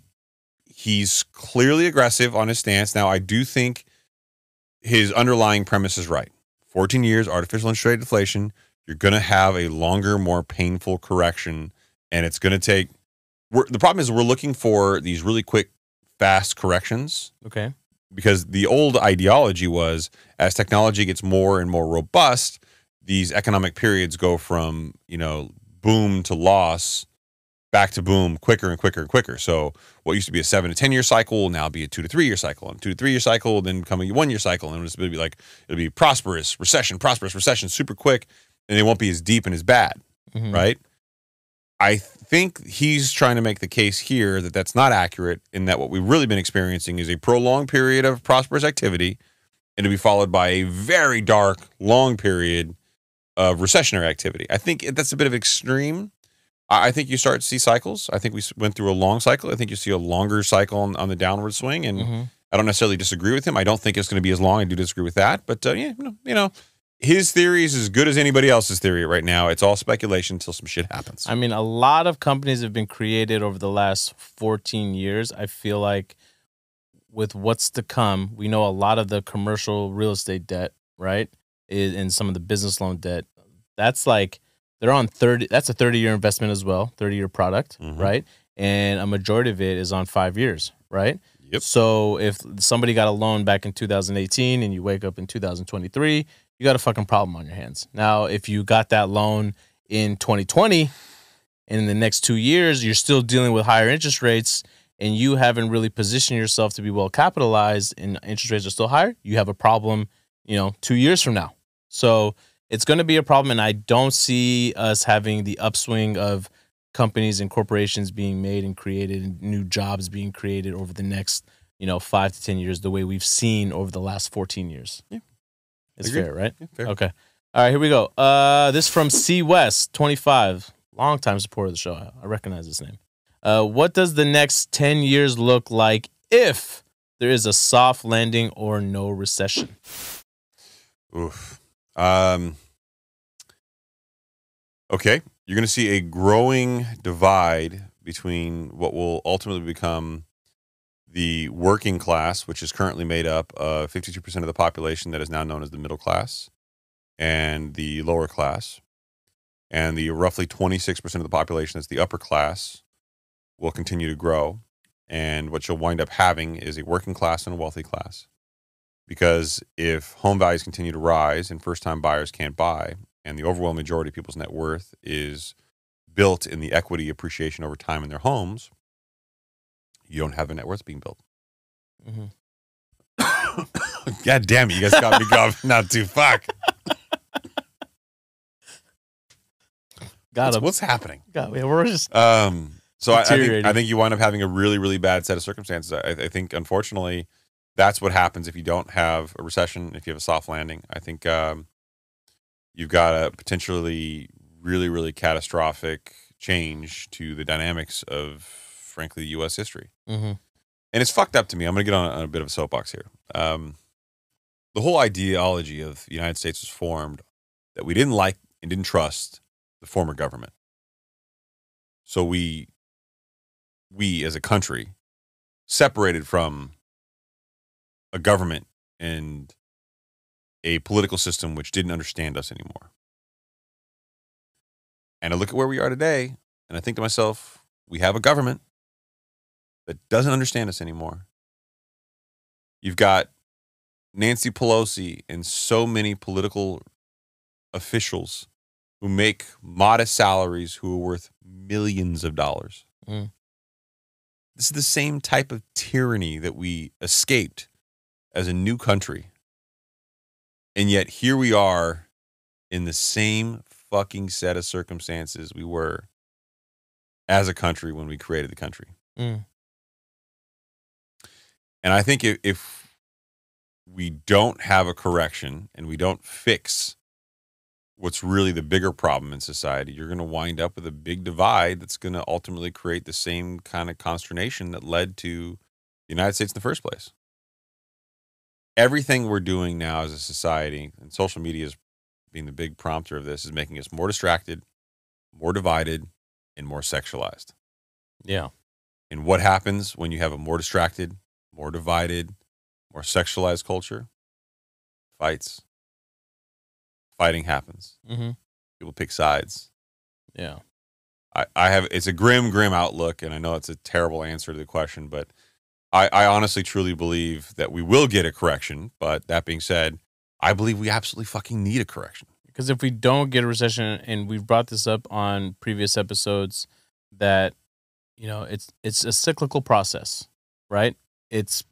he's clearly aggressive on his stance. Now, I do think his underlying premise is right. 14 years, artificial interest rate deflation. You're going to have a longer, more painful correction, and it's going to take. We're, the problem is we're looking for these really quick, fast corrections Okay. because the old ideology was as technology gets more and more robust, these economic periods go from, you know, boom to loss back to boom quicker and quicker and quicker. So what used to be a seven to 10 year cycle will now be a two to three year cycle and two to three year cycle, will then come a one year cycle. And it'll be like, it'll be prosperous recession, prosperous recession, super quick. And it won't be as deep and as bad Mhm. right? I think he's trying to make the case here that that's not accurate, in that what we've really been experiencing is a prolonged period of prosperous activity, and to be followed by a very dark, long period of recessionary activity. I think that's a bit of extreme. I think you start to see cycles. I think we went through a long cycle. I think you see a longer cycle on, on the downward swing, and Mhm. I don't necessarily disagree with him. I don't think it's going to be as long. I do disagree with that, but uh, yeah, you know, you know, his theory is as good as anybody else's theory right now. It's all speculation until some shit happens. I mean, a lot of companies have been created over the last 14 years. I feel like with what's to come, we know a lot of the commercial real estate debt, right? Is and some of the business loan debt. That's like they're on 30 that's a 30 year investment as well, 30 year product, Mhm. right? And a majority of it is on 5 years, right? Yep. So if somebody got a loan back in 2018 and you wake up in 2023, you got a fucking problem on your hands. Now, if you got that loan in 2020 and in the next 2 years you're still dealing with higher interest rates and you haven't really positioned yourself to be well capitalized and interest rates are still higher, you have a problem, you know, 2 years from now. So, it's going to be a problem and I don't see us having the upswing of companies and corporations being made and created and new jobs being created over the next you know five to ten years the way we've seen over the last 14 years. Yeah. it's fair right? Yeah, fair. okay. All right here we go. Uh this from c west 25 long time supporter of the show. I- i recognize this name. Uh what does the next 10 years look like if there is a soft landing or no recession? Oof. Um, okay, you're going to see a growing divide between what will ultimately become the working class, which is currently made up of 52% of the population that is now known as the middle class, and the lower class, and the roughly 26% of the population that's the upper class will continue to grow. And what you'll wind up having is a working class and a wealthy class because if home values continue to rise and first time buyers can't buy and the overwhelming majority of people's net worth is built in the equity appreciation over time in their homes you don't have a net worth being built. Mhm. god damn it you guys got me going. Not too fuck. Got what's, what's happening? Got yeah, we're just um so I, I think I think you wind up having a really really bad set of circumstances. I, I think unfortunately that's what happens if you don't have a recession. If you have a soft landing, I think um, you've got a potentially really really catastrophic change to the dynamics of frankly the U.S. history. Mhm. And it's fucked up to me. I'm going to get on, on a bit of a soapbox here. Um, the whole ideology of the United States was formed that we didn't like and didn't trust the former government. So we, we as a country, separated from a government and a political system which didn't understand us anymore. And I look at where we are today, and I think to myself, we have a government that doesn't understand us anymore. You've got Nancy Pelosi and so many political officials who make modest salaries who are worth millions of dollars. Mm. This is the same type of tyranny that we escaped as a new country. And yet here we are in the same fucking set of circumstances we were as a country when we created the country. Mm. And I think if, if we don't have a correction and we don't fix what's really the bigger problem in society, you're going to wind up with a big divide that's going to ultimately create the same kind of consternation that led to the United States in the first place. Everything we're doing now as a society, and social media is being the big prompter of this, is making us more distracted, more divided, and more sexualized. Yeah. And what happens when you have a more distracted, more divided, more sexualized culture? Fights. Fighting happens. Mm-hmm. People pick sides. Yeah. I, I have it's a grim, grim outlook, and I know it's a terrible answer to the question, but I, I honestly truly believe that we will get a correction. But that being said, I believe we absolutely fucking need a correction. Because if we don't get a recession, and we've brought this up on previous episodes, that you know it's it's a cyclical process, right? It's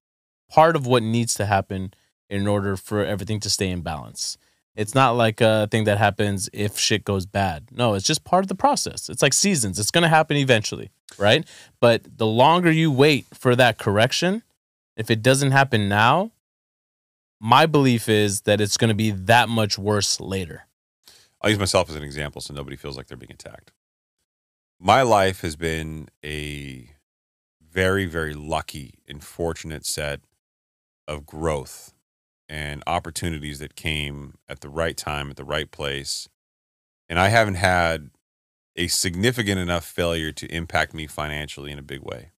part of what needs to happen in order for everything to stay in balance. It's not like a thing that happens if shit goes bad. No, it's just part of the process. It's like seasons. It's going to happen eventually, right? But the longer you wait for that correction, if it doesn't happen now, my belief is that it's going to be that much worse later. I'll use myself as an example so nobody feels like they're being attacked. My life has been a very, very lucky and fortunate set of growth and opportunities that came at the right time, at the right place. And I haven't had a significant enough failure to impact me financially in a big way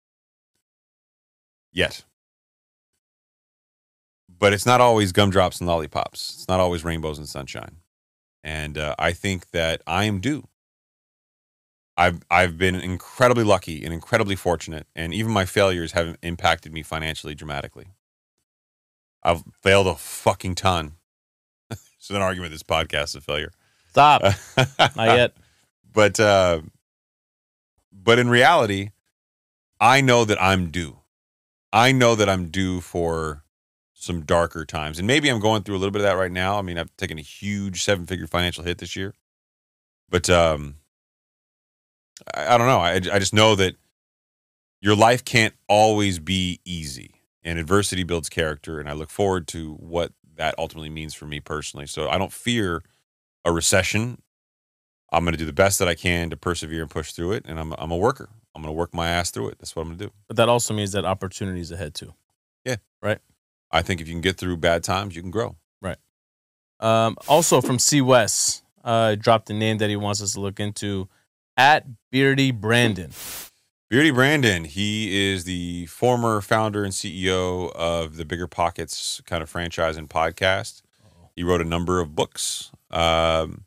yet. But it's not always gumdrops and lollipops. It's not always rainbows and sunshine. And uh, I think that I am due. I've I've been incredibly lucky and incredibly fortunate, and even my failures haven't impacted me financially dramatically. I've failed a fucking ton. so an argument this podcast is a failure. Stop. Not yet. But uh, but in reality, I know that I'm due. I know that I'm due for some darker times, and maybe I'm going through a little bit of that right now. I mean, I've taken a huge seven-figure financial hit this year, but um, I, I don't know. I I just know that your life can't always be easy and adversity builds character and i look forward to what that ultimately means for me personally so i don't fear a recession i'm going to do the best that i can to persevere and push through it and i'm, I'm a worker i'm going to work my ass through it that's what i'm going to do But that also means that opportunities ahead too. Yeah. Right. I think if you can get through bad times you can grow Right. Um, also from C West, uh, dropped a name that he wants us to look into at Beardy Brandon. Beardy Brandon, he is the former founder and CEO of the Bigger Pockets kind of franchise and podcast. He wrote a number of books. Um,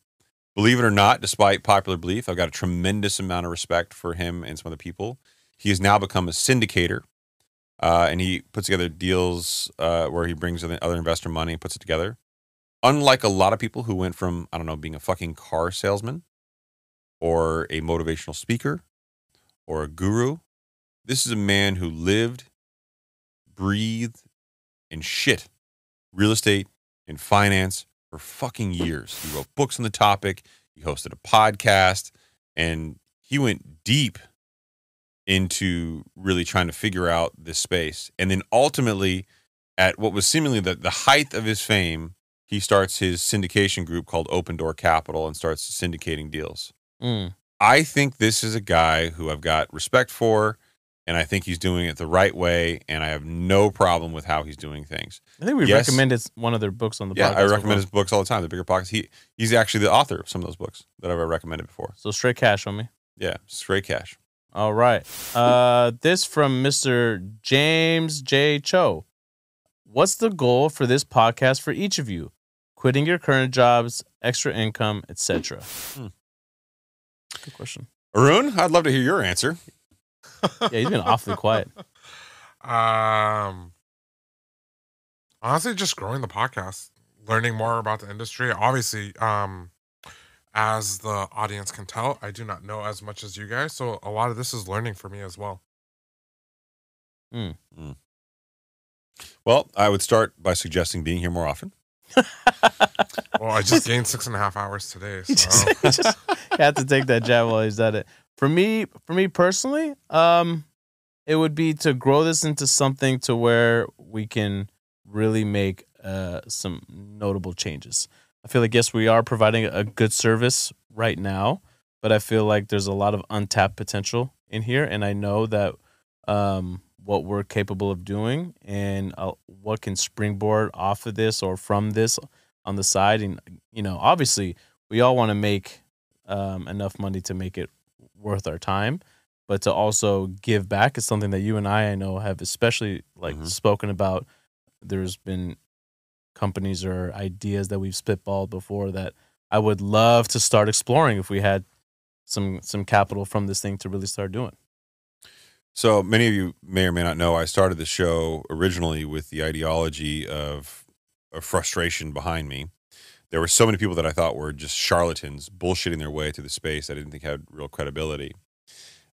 believe it or not, despite popular belief, I've got a tremendous amount of respect for him and some of the people. He has now become a syndicator, uh, and he puts together deals uh, where he brings in other investor money and puts it together. Unlike a lot of people who went from, I don't know, being a fucking car salesman or a motivational speaker or a guru. This is a man who lived, breathed, and shit real estate and finance for fucking years. He wrote books on the topic, he hosted a podcast, and he went deep into really trying to figure out this space. And then ultimately, at what was seemingly the, the height of his fame, he starts his syndication group called Open Door Capital and starts syndicating deals. Mm. I think this is a guy who I've got respect for, and I think he's doing it the right way, and I have no problem with how he's doing things. I think we Yes. recommended one of their books on the Yeah, podcast. I recommend before. his books all the time. The Bigger Pockets. He he's actually the author of some of those books that I've recommended before. So straight cash on me. Yeah, straight cash. All right. Uh, this from Mr. James J. Cho. What's the goal for this podcast for each of you? Quitting your current jobs, extra income, etc. Hmm. Good question. Haroon, I'd love to hear your answer. Yeah, he's been awfully quiet. Um, honestly, just growing the podcast, learning more about the industry. Obviously, um, as the audience can tell, I do not know as much as you guys, so a lot of this is learning for me as well. Well, I would start by suggesting being here more often. Well, I just gained six and a half hours today. He So. just, he just had to take that jab while he's at it. For me, for me personally, um, it would be to grow this into something to where we can really make uh, some notable changes. I feel like yes, we are providing a good service right now, but I feel like there's a lot of untapped potential in here, and I know that um, what we're capable of doing and uh, what can springboard off of this or from this on the side, and you know, obviously, we all want to make um, enough money to make it worth our time, but to also give back is something that you and I, I know, have especially like Mhm. spoken about. There's been companies or ideas that we've spitballed before that I would love to start exploring if we had some some capital from this thing to really start doing. So many of you may or may not know I started the show originally with the ideology of, of frustration behind me. There were so many people that I thought were just charlatans bullshitting their way through the space I didn't think had real credibility.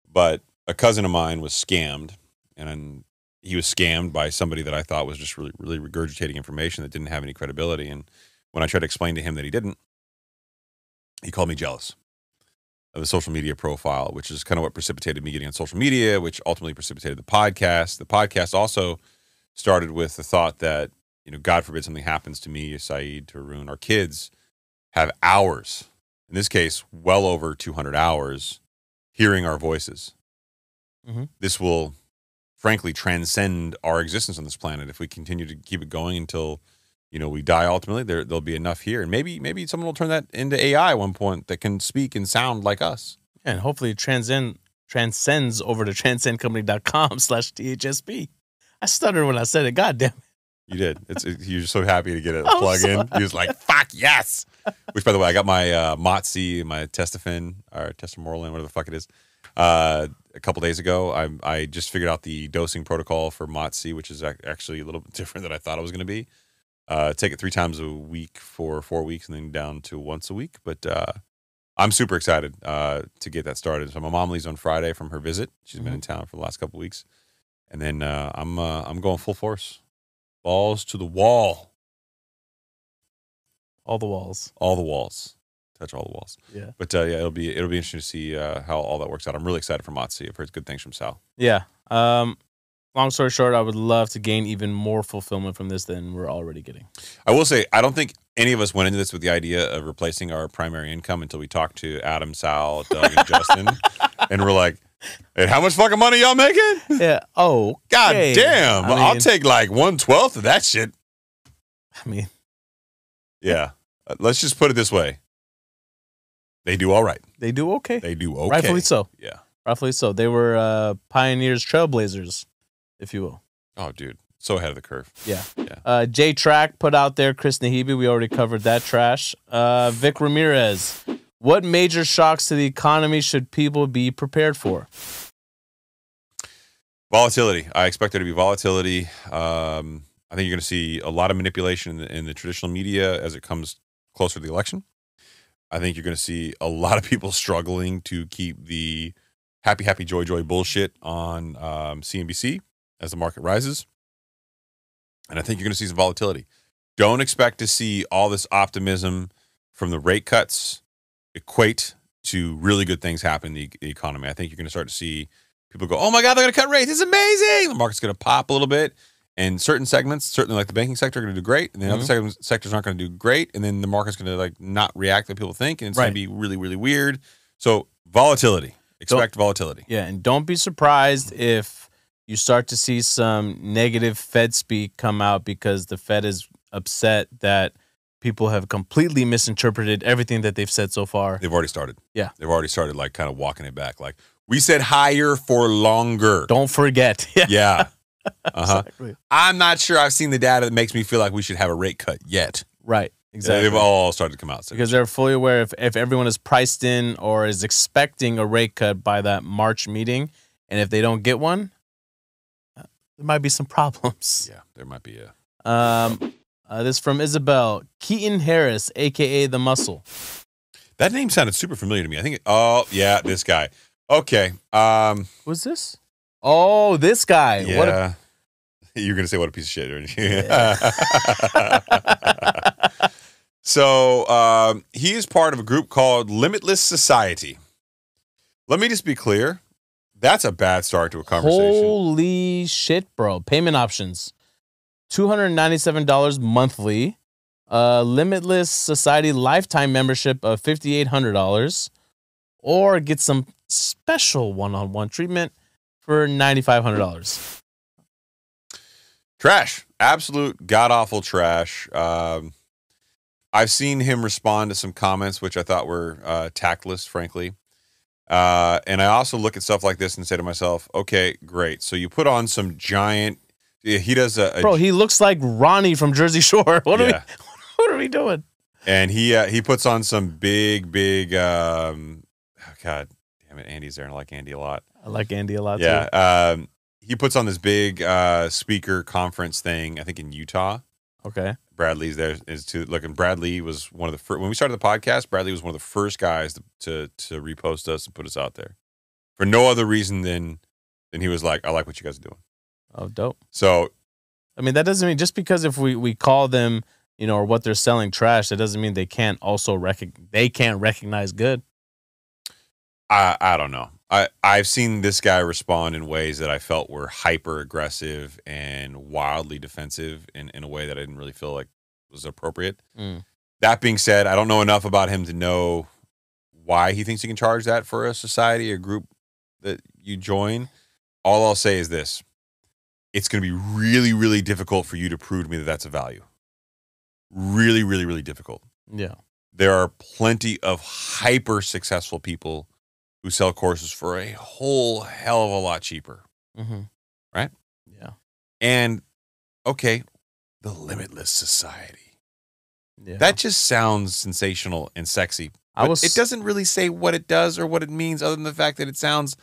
But a cousin of mine was scammed, and he was scammed by somebody that I thought was just really, really regurgitating information that didn't have any credibility. And when I tried to explain to him that he didn't, he called me jealous of the social media profile, which is kind of what precipitated me getting on social media, which ultimately precipitated the podcast. The podcast also started with the thought that, you know, God forbid something happens to me, Saied, to Haroon, our kids have hours, in this case, well over 200 hours, hearing our voices. Mhm. This will, frankly, transcend our existence on this planet if we continue to keep it going until you know we die ultimately there there'll be enough here and maybe maybe someone will turn that into ai at one point that can speak and sound like us And hopefully transcend transcends over to transcendcompany.com slash THSP. I stuttered when I said it. God damn it. You did. It's it, you're so happy to get a I'm plug in. so he was like fuck yes! Which by the way i got my uh MOTS-c my testafin or testamorlin whatever the fuck it is uh a couple days ago. I i just figured out the dosing protocol for MOTS-c which is actually a little bit different than i thought it was going to be. Uh take it three times a week for four weeks and then down to once a week. But uh I'm super excited uh, to get that started. So my mom leaves on Friday from her visit. She's been in town for the last couple weeks, and then uh, I'm uh, I'm going full force, balls to the wall, All the walls. all the walls, touch all the walls. Yeah. But uh, yeah, it'll be it'll be interesting to see uh, how all that works out. I'm really excited for MOTS-c. I've heard good things from Sal. Yeah. Um, long story short, I would love to gain even more fulfillment from this than we're already getting. I will say I don't think any of us went into this with the idea of replacing our primary income until we talked to Adam, Sal, Doug, and Justin, and we're like, "Hey, how much fucking money y'all making? Yeah. Oh, God Okay. damn! I I'll mean- take like one twelfth of that shit." I mean, Yeah. Uh, let's just put it this way. They do all right. they do okay. They do okay. Rightfully so. Yeah. Rightfully so. They were uh, pioneers, trailblazers, if you will. Oh, dude. So ahead of the curve. Yeah. Yeah. Uh, J Track put out there Chris Naghibi. We already covered that trash. Uh, Vic Ramirez. What major shocks to the economy should people be prepared for? Volatility. I expect there to be volatility. Um, I think you're going to see a lot of manipulation in the, in the traditional media as it comes closer to the election. I think you're going to see a lot of people struggling to keep the happy, happy, joy, joy bullshit on um, CNBC as the market rises. And I think you're going to see some volatility. Don't expect to see all this optimism from the rate cuts equate to really good things happen in the, the economy. I think you're going to start to see people go, "Oh my god, they're going to cut rates! It's amazing!" The market's going to pop a little bit, and certain segments, certainly like the banking sector, are going to do great, and then other Mhm. segments, sectors aren't going to do great, and then the market's going to like not react like people think, and it's going to be really, really weird. So volatility, expect volatility. Yeah, and don't be surprised if you start to see some negative Fed speak come out because the Fed is upset that people have completely misinterpreted everything that they've said so far. They've already started. Yeah. they've already started like kind of walking it back. Like we said, higher for longer. Don't forget. Yeah. Yeah. Uh huh. Exactly. I'm not sure I've seen the data that makes me feel like we should have a rate cut yet. Right. Exactly. They've all started to come out. So because they're fully aware if, if everyone is priced in or is expecting a rate cut by that March meeting, and if they don't get one, uh, there might be some problems. yeah, there might be a. Um, uh, this from Isabel Keaton Harris, aka the Muscle. That name sounded super familiar to me. I think. Oh yeah, this guy. Okay. Um. Who's this? Oh, this guy. What? A, Yeah. You're gonna say what a piece of shit, aren't you? Yeah. So um, he is part of a group called Limitless Society. Let me just be clear. That's a bad start to a conversation. Holy shit, bro. Payment options. $297 monthly. a limitless society lifetime membership of $5,800. Or get some special one on one treatment for $9,500. Trash. Absolute god awful trash. Um, I've seen him respond to some comments which I thought were uh, tactless, frankly. Uh, and I also look at stuff like this and say to myself, okay, great. So you put on some giant. Yeah, He does a, a Bro, he looks like Ronnie from Jersey Shore. What are Yeah. we what are we doing? and he uh, he puts on some big, big. Um, oh God, damn it, Andy's there, and I like Andy a lot. I like Andy a lot Yeah, too. um, he puts on this big uh, speaker conference thing. I think in Utah. Okay. Bradley's there is to look, and Bradley was one of the first when we started the podcast. Bradley was one of the first guys to, to to repost us and put us out there for no other reason than than he was like, I like what you guys are doing. Oh, dope. So I mean, that doesn't mean just because if we, we call them, you know, or what they're selling trash, that doesn't mean they can't also rec- they can't recognize good. I I don't know. I I've seen this guy respond in ways that I felt were hyper aggressive and wildly defensive in in a way that I didn't really feel like was appropriate. Mm. That being said, I don't know enough about him to know why he thinks he can charge that for a society, a group that you join. All I'll say is this: it's going to be really, really difficult for you to prove to me that that's a value. Really, really, really difficult Yeah. there are plenty of hyper successful people who sell courses for a whole hell of a lot cheaper. Mm-hmm. Right? Yeah. And okay, the limitless society. Yeah. That just sounds sensational and sexy. I was it doesn't really say what it does or what it means other than the fact that it sounds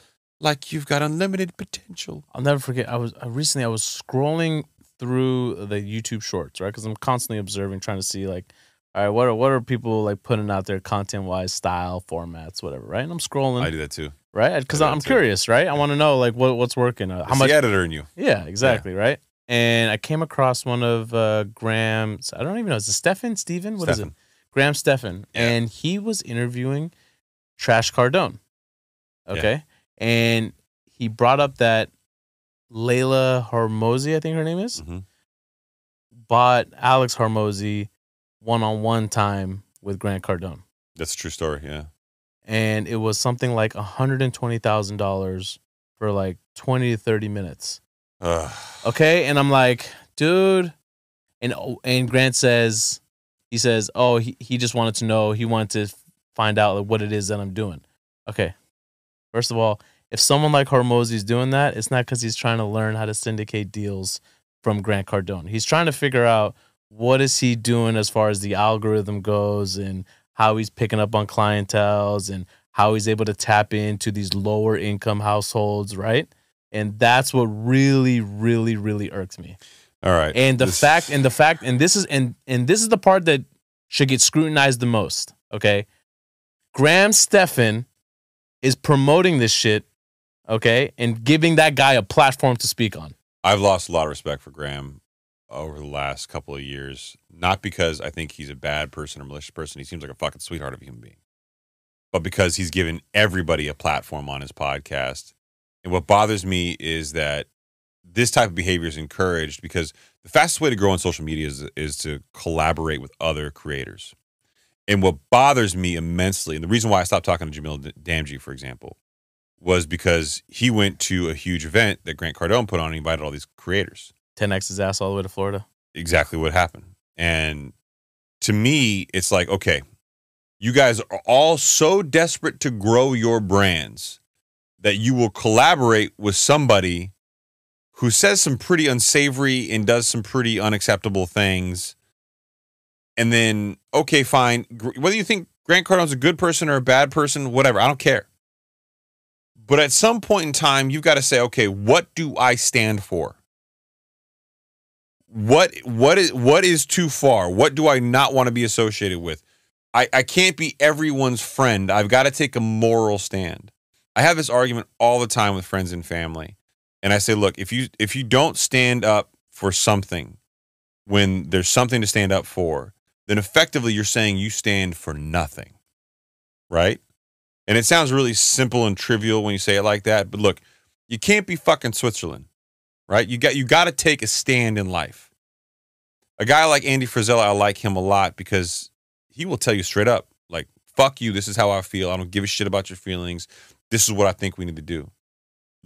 like you've got unlimited potential. I'll never forget. I was I recently I was scrolling through the YouTube Shorts, right? Because I'm constantly observing, trying to see like, all right, what are what are people like putting out there, content wise, style, formats, whatever, right? And I'm scrolling, I do that too. right? Because I do I'm too. curious, right? I want to know like what what's working, uh, how It's much. the editor in you. Yeah, exactly, right. And I came across one of uh, Graham's. I don't even know. Is it Stefan? Steven? What is it? Graham Stephan, Yeah. and he was interviewing Trash Cardone. Yeah. And he brought up that Leila Hormozi, I think her name is, Mhm. bought Alex Hormozi one on one time with Grant Cardone, That's a true story. Yeah. and it was something like hundred and twenty thousand dollars for like twenty to thirty minutes. Ugh. Okay, and I'm like, dude, and and Grant says, he says, oh, he, he just wanted to know, he wanted to find out like, what it is that I'm doing. Okay, first of all, if someone like Hormozi's doing that, it's not because he's trying to learn how to syndicate deals from Grant Cardone. He's trying to figure out what is he doing as far as the algorithm goes and how he's picking up on clientels and how he's able to tap into these lower income households, right? And that's what really, really, really irks me. All right. And the This- fact, and the fact, and this is, and and this is the part that should get scrutinized the most. Okay, Graham Stephan is promoting this shit, okay, and giving that guy a platform to speak on. I've lost a lot of respect for Graham over the last couple of years. Not because I think he's a bad person or malicious person. He seems like a fucking sweetheart of a human being. But because he's given everybody a platform on his podcast. And what bothers me is that this type of behavior is encouraged because the fastest way to grow on social media is, is to collaborate with other creators. And what bothers me immensely, and the reason why I stopped talking to Jamil Damji, for example, was because he went to a huge event that Grant Cardone put on and invited all these creators. 10x his ass all the way to Florida. Exactly what happened. And to me, it's like, okay, you guys are all so desperate to grow your brands that you will collaborate with somebody who says some pretty unsavory and does some pretty unacceptable things. And then, okay, fine. Whether you think Grant Cardone's a good person or a bad person, whatever, I don't care. But at some point in time, you've got to say, okay, what do I stand for? What what is what is too far? What do I not want to be associated with? I, I can't be everyone's friend. I've got to take a moral stand. I have this argument all the time with friends and family. And I say, look, if you if you don't stand up for something when there's something to stand up for, then effectively you're saying you stand for nothing. Right? And it sounds really simple and trivial when you say it like that, but look, you can't be fucking Switzerland. Right? You got you got to take a stand in life. A guy like Andy Frisella, I like him a lot because he will tell you straight up, like, fuck you, this is how I feel. I don't give a shit about your feelings. This is what I think we need to do.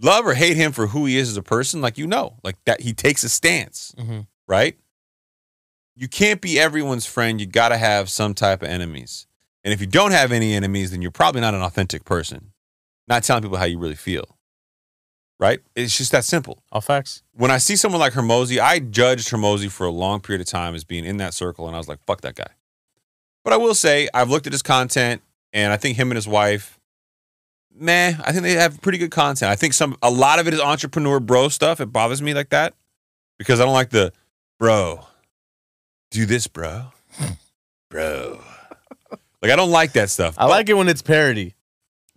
Love or hate him for who he is as a person, like you know, like that he takes a stance Mm-hmm. right? You can't be everyone's friend. You got to have some type of enemies. And if you don't have any enemies, then you're probably not an authentic person. Not telling people how you really feel, right? It's just that simple. All facts. When I see someone like Hormozi, I judged Hormozi for a long period of time as being in that circle, and I was like, fuck that guy. But I will say, I've looked at his content, and I think him and his wife, meh, I think they have pretty good content. I think some a lot of it is entrepreneur bro stuff. It bothers me like that because I don't like the bro, do this, bro, bro. Like I don't like that stuff. I like it when it's parody.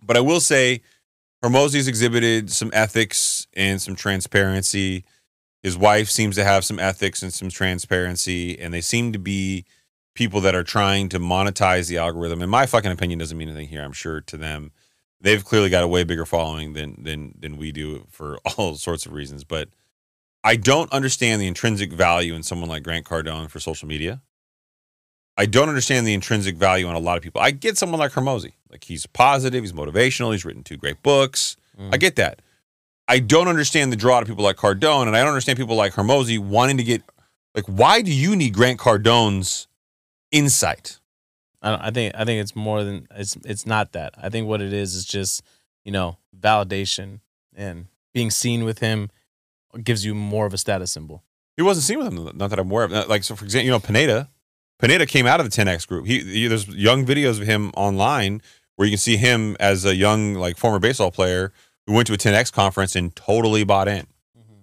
But I will say, Hormozi's exhibited some ethics and some transparency. His wife seems to have some ethics and some transparency, and they seem to be people that are trying to monetize the algorithm. In my fucking opinion, doesn't mean anything here. I'm sure to them, they've clearly got a way bigger following than than than we do for all sorts of reasons. But I don't understand the intrinsic value in someone like Grant Cardone for social media. I don't understand the intrinsic value in a lot of people. I get someone like Hormozi. Like he's positive, he's motivational, he's written two great books. I mm-hmm. get that. I don't understand the draw to people like Cardone, and I don't understand people like Hormozi wanting to get like why do you need Grant Cardone's insight? I, don't, I think I think it's more than it's it's not that. I think what it is is just you know validation and being seen with him gives you more of a status symbol. He wasn't seen with him, not that I'm aware of. Like so, for example, you know Pineda. Pineda came out of the 10X group. He, he there's young videos of him online where you can see him as a young like former baseball player who went to a 10X conference and totally bought in. Mm-hmm.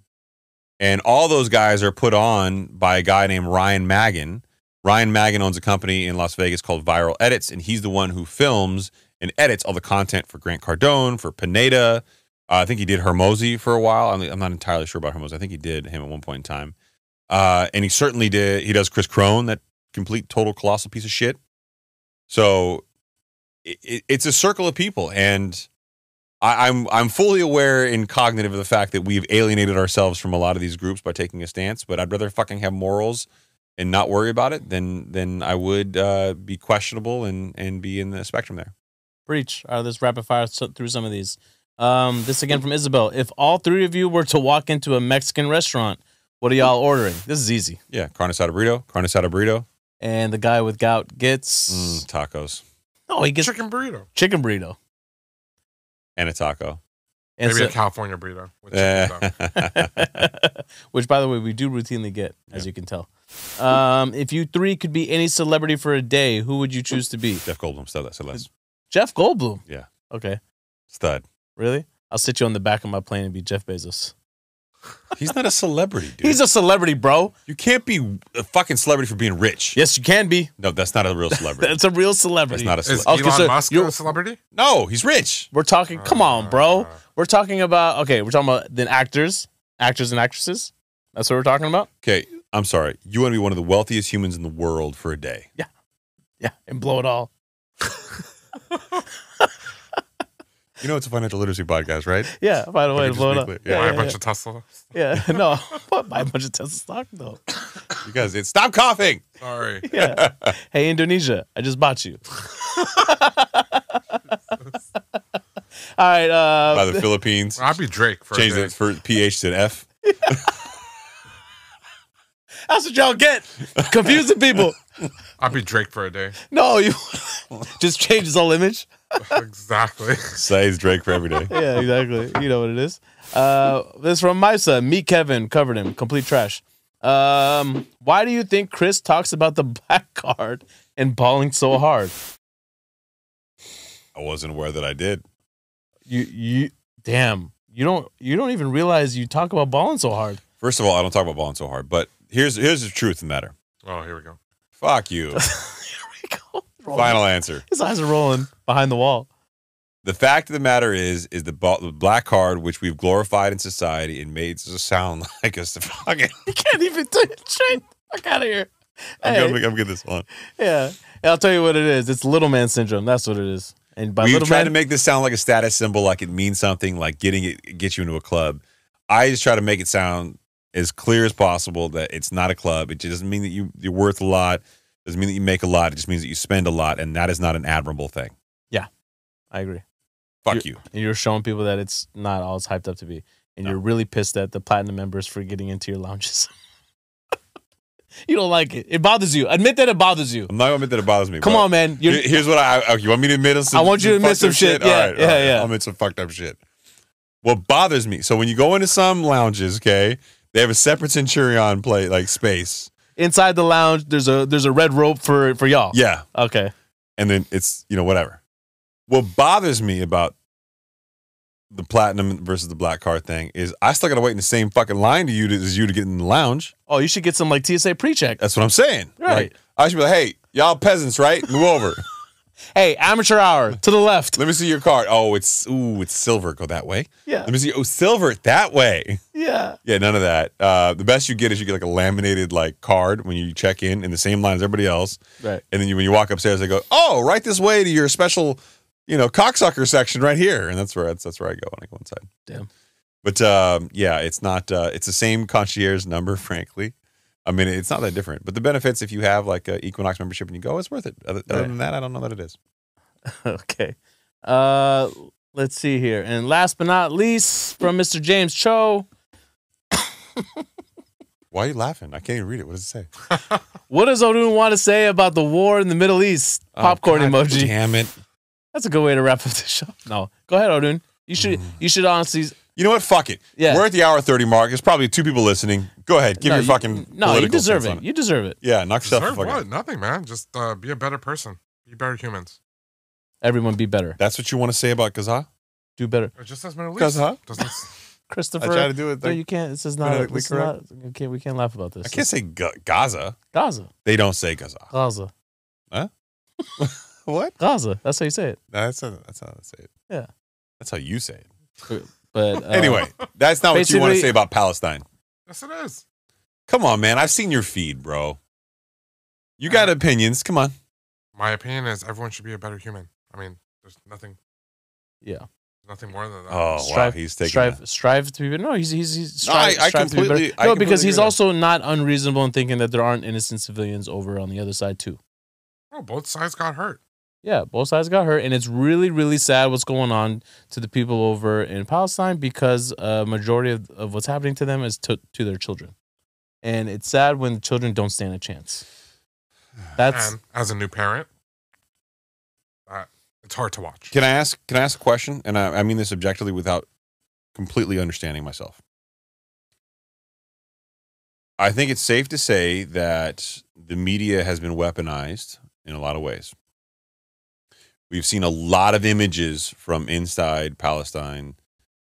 And all those guys are put on by a guy named Ryan Magan. Ryan Magan owns a company in Las Vegas called Viral Edits, and he's the one who films and edits all the content for Grant Cardone, for Pineda. Uh, I think he did Hormozi for a while. I'm, I'm not entirely sure about Hormozi. I think he did him at one point in time. Uh, and he certainly did. He does Chris Crone, that complete, total, colossal piece of shit. So it, it, it's a circle of people, and I, I'm I'm fully aware and cognitive of the fact that we've alienated ourselves from a lot of these groups by taking a stance. But I'd rather fucking have morals and not worry about it than than I would uh, be questionable and and be in the spectrum there. Breach. All right, let's rapid fire through some of these. Um, this again from Isabel. If all three of you were to walk into a Mexican restaurant, what are y'all ordering? This is easy. Yeah, carne asada burrito, carne asada burrito, And the guy with gout gets mm, tacos, no, he gets Chicken burrito. chicken burrito. and a taco. And Maybe so- a California burrito. With chicken which by the way we do routinely get as Yeah. you can tell um, if you three could be any celebrity for a day who would you choose to be Jeff Goldblum, said that, said less. jeff goldblum Yeah. okay Stud. Really i'll sit you on the back of my plane and be jeff bezos He's not a celebrity, dude. he's a celebrity bro you can't be a fucking celebrity for being rich. yes you can be No, that's not a real celebrity. that's a real celebrity That's not a Is celebrity. Okay, Elon so Musk you- a celebrity? No, he's rich. we're talking come on bro Uh, we're talking about okay we're talking about then actors actors and actresses that's what we're talking about Okay, I'm sorry. You want to be one of the wealthiest humans in the world for a day. Yeah, yeah and blow it all You know it's a financial literacy podcast, right? yeah by the way Okay, just blow it be up clear. yeah, Buy yeah, a bunch yeah. of Tesla. yeah no what buy a bunch of tesla stock though Because it's stop coughing. Sorry. yeah hey indonesia i just bought you all right uh By the Philippines. I'd be Drake for Change a it for PH to an F. That's what y'all get. Confusing people. I'd be Drake for a day. No, you just change his whole image. exactly. Says Drake for every day. Yeah, exactly. You know what it is. Uh, this is from Misa. Meet Kevin. Covered him. Complete trash. Um, why do you think Chris talks about the black card and balling so hard? I wasn't aware that I did. You you damn. You don't you don't even realize you talk about balling so hard. First of all, I don't talk about balling so hard, but here's here's the truth of the matter. Oh, here we go. Fuck you. Here we go. Rolling. Final answer. His eyes are rolling behind the wall. The fact of the matter is, is the, the black card, which we've glorified in society and made to sound like us to fucking You can't even do it straight. Fuck out of here. I'm Hey. gonna, I'm gonna get this one. Yeah. And I'll tell you what it is. It's little man syndrome. That's what it is. And by we little try man, to make this sound like a status symbol, like it means something, like getting it gets you into a club. I just try to make it sound as clear as possible that it's not a club. It just doesn't mean that you you're worth a lot. Doesn't mean that you make a lot. It just means that you spend a lot, and that is not an admirable thing. Yeah, I agree. Fuck you. And you're showing people that it's not all it's hyped up to be. And you're really pissed at the platinum members for getting into your lounges. you don't like it. It bothers you. Admit that it bothers you. I'm not gonna admit that it bothers me. Come on, man. You're, Here's what I. Okay, you want me to admit some? I want you to admit some up shit. Yeah, right, yeah, all right. yeah. I'll admit some fucked up shit. What bothers me? So when you go into some lounges, okay, they have a separate Centurion play like space. Inside the lounge, there's a there's a red rope for for y'all. Yeah, Okay. and then it's you know whatever. What bothers me about the platinum versus the black card thing is I still gotta wait in the same fucking line to you to, as you to get in the lounge. Oh, you should get some like TSA pre-check. That's what I'm saying. Right. Like, I should be like, hey, y'all peasants, right? Move over. Hey, amateur hour to the left. Let me see your card. Oh, it's ooh, it's silver. Go that way. Yeah. Let me see. Oh, silver that way. Yeah. Yeah, none of that. Uh, the best you get is you get like a laminated like card when you check in in the same line as everybody else, Right. and then you, when you walk upstairs, they go, "Oh, right this way to your special, you know, cocksucker section right here," and that's where that's, that's where I go when I go inside. Damn. But um, yeah, it's not. Uh, it's the same concierge number, frankly. I mean, it's not that different. But the benefits, if you have like a Equinox membership and you go, it's worth it. Other, other Right. than that, I don't know that it is. okay. Uh let's see here. And last but not least, from Mr. James Cho, Why are you laughing? I can't even read it. What does it say? what does Odun want to say about the war in the Middle East? Popcorn Oh, God emoji. Damn it. That's a good way to wrap up the show. No. Go ahead, Odun. You should you should honestly You know what? Fuck it. Yeah. We're at the hour 30 mark. There's probably two people listening. Go ahead. Give no, your you- fucking No, you deserve stance it. You deserve it. Yeah, knock yourself Deserve fuck what? out. Nothing, man. Just uh, be a better person. Be better humans. Everyone be better. That's what you want to say about Gaza? Do better. It just says Middle Because, East. huh? Doesn't s- I Christopher. try to do it. no, you can't. This is not. phonetically This is correct. not okay, we can't laugh about this. I can't say Ga- Gaza. Gaza. They don't say Gaza. Gaza. Huh? what? Gaza. That's how you say it. No, that's, how, that's how I say it. Yeah. That's how you say it. But uh, anyway, that's not what you want to say about Palestine. yes, it is. Come on, man. I've seen your feed, bro. You got opinions. Come on. My opinion is everyone should be a better human. I mean, there's nothing, yeah. nothing more than that. Oh, wow. strive, He's taking strive, that. strive to be. No, he's he's, he's No, I- I strive to be better. completely- I no, because he's agree with also not unreasonable in thinking that there aren't innocent civilians over on the other side too. Oh, both sides got hurt. Yeah, both sides got hurt, and it's really, really sad what's going on to the people over in Palestine because a majority of, of what's happening to them is to, to their children, and it's sad when the children don't stand a chance. That's and as a new parent, that it's hard to watch. Can I ask? Can I ask a question? And I, I mean this objectively, without completely understanding myself. I think it's safe to say that the media has been weaponized in a lot of ways. We've seen a lot of images from inside Palestine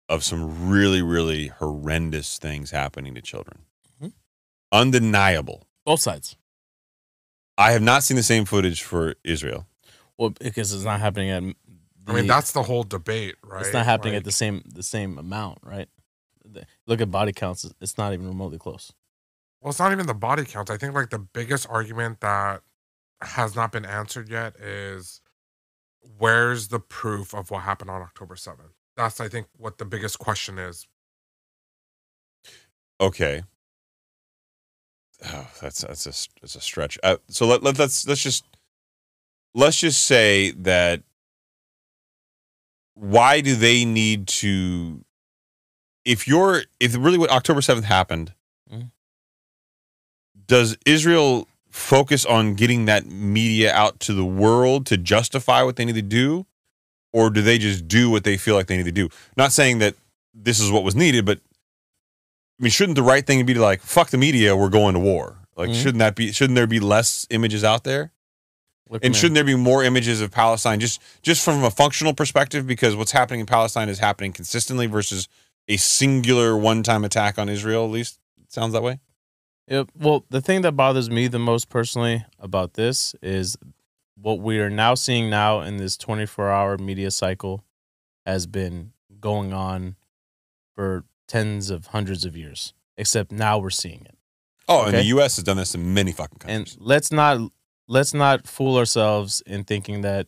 of some really, really horrendous things happening to children. Mhm. Undeniable. both sides. I have not seen the same footage for Israel. Well, because it's not happening at. The, I mean, that's the whole debate, right? it's not happening at the same the same amount, right? Look at body counts; it's not even remotely close. Well, it's not even the body counts. I think like the biggest argument that has not been answered yet is where's the proof of what happened on October 7th? That's I think what the biggest question is. Okay. Oh, that's that's a that's a stretch. Uh, so let, let let's let's just let's just say that why do they need to if you're if really what October 7th happened Mhm. does Israel focus on getting that media out to the world to justify what they need to do or do they just do what they feel like they need to do not saying that this is what was needed but I mean, shouldn't the right thing be to like fuck the media? We're going to war. Like, Mhm. shouldn't that be? Shouldn't there be less images out there? Look, And man, shouldn't there be more images of Palestine just just from a functional perspective? Because what's happening in Palestine is happening consistently versus a singular one time attack on Israel. At least it sounds that way. Yep. Well, the thing that bothers me the most personally about this is what we are now seeing now in this 24 hour media cycle has been going on for tens of hundreds of years, except now we're seeing it. Oh, and the U.S. has done this in many fucking countries. and let's not let's not fool ourselves in thinking that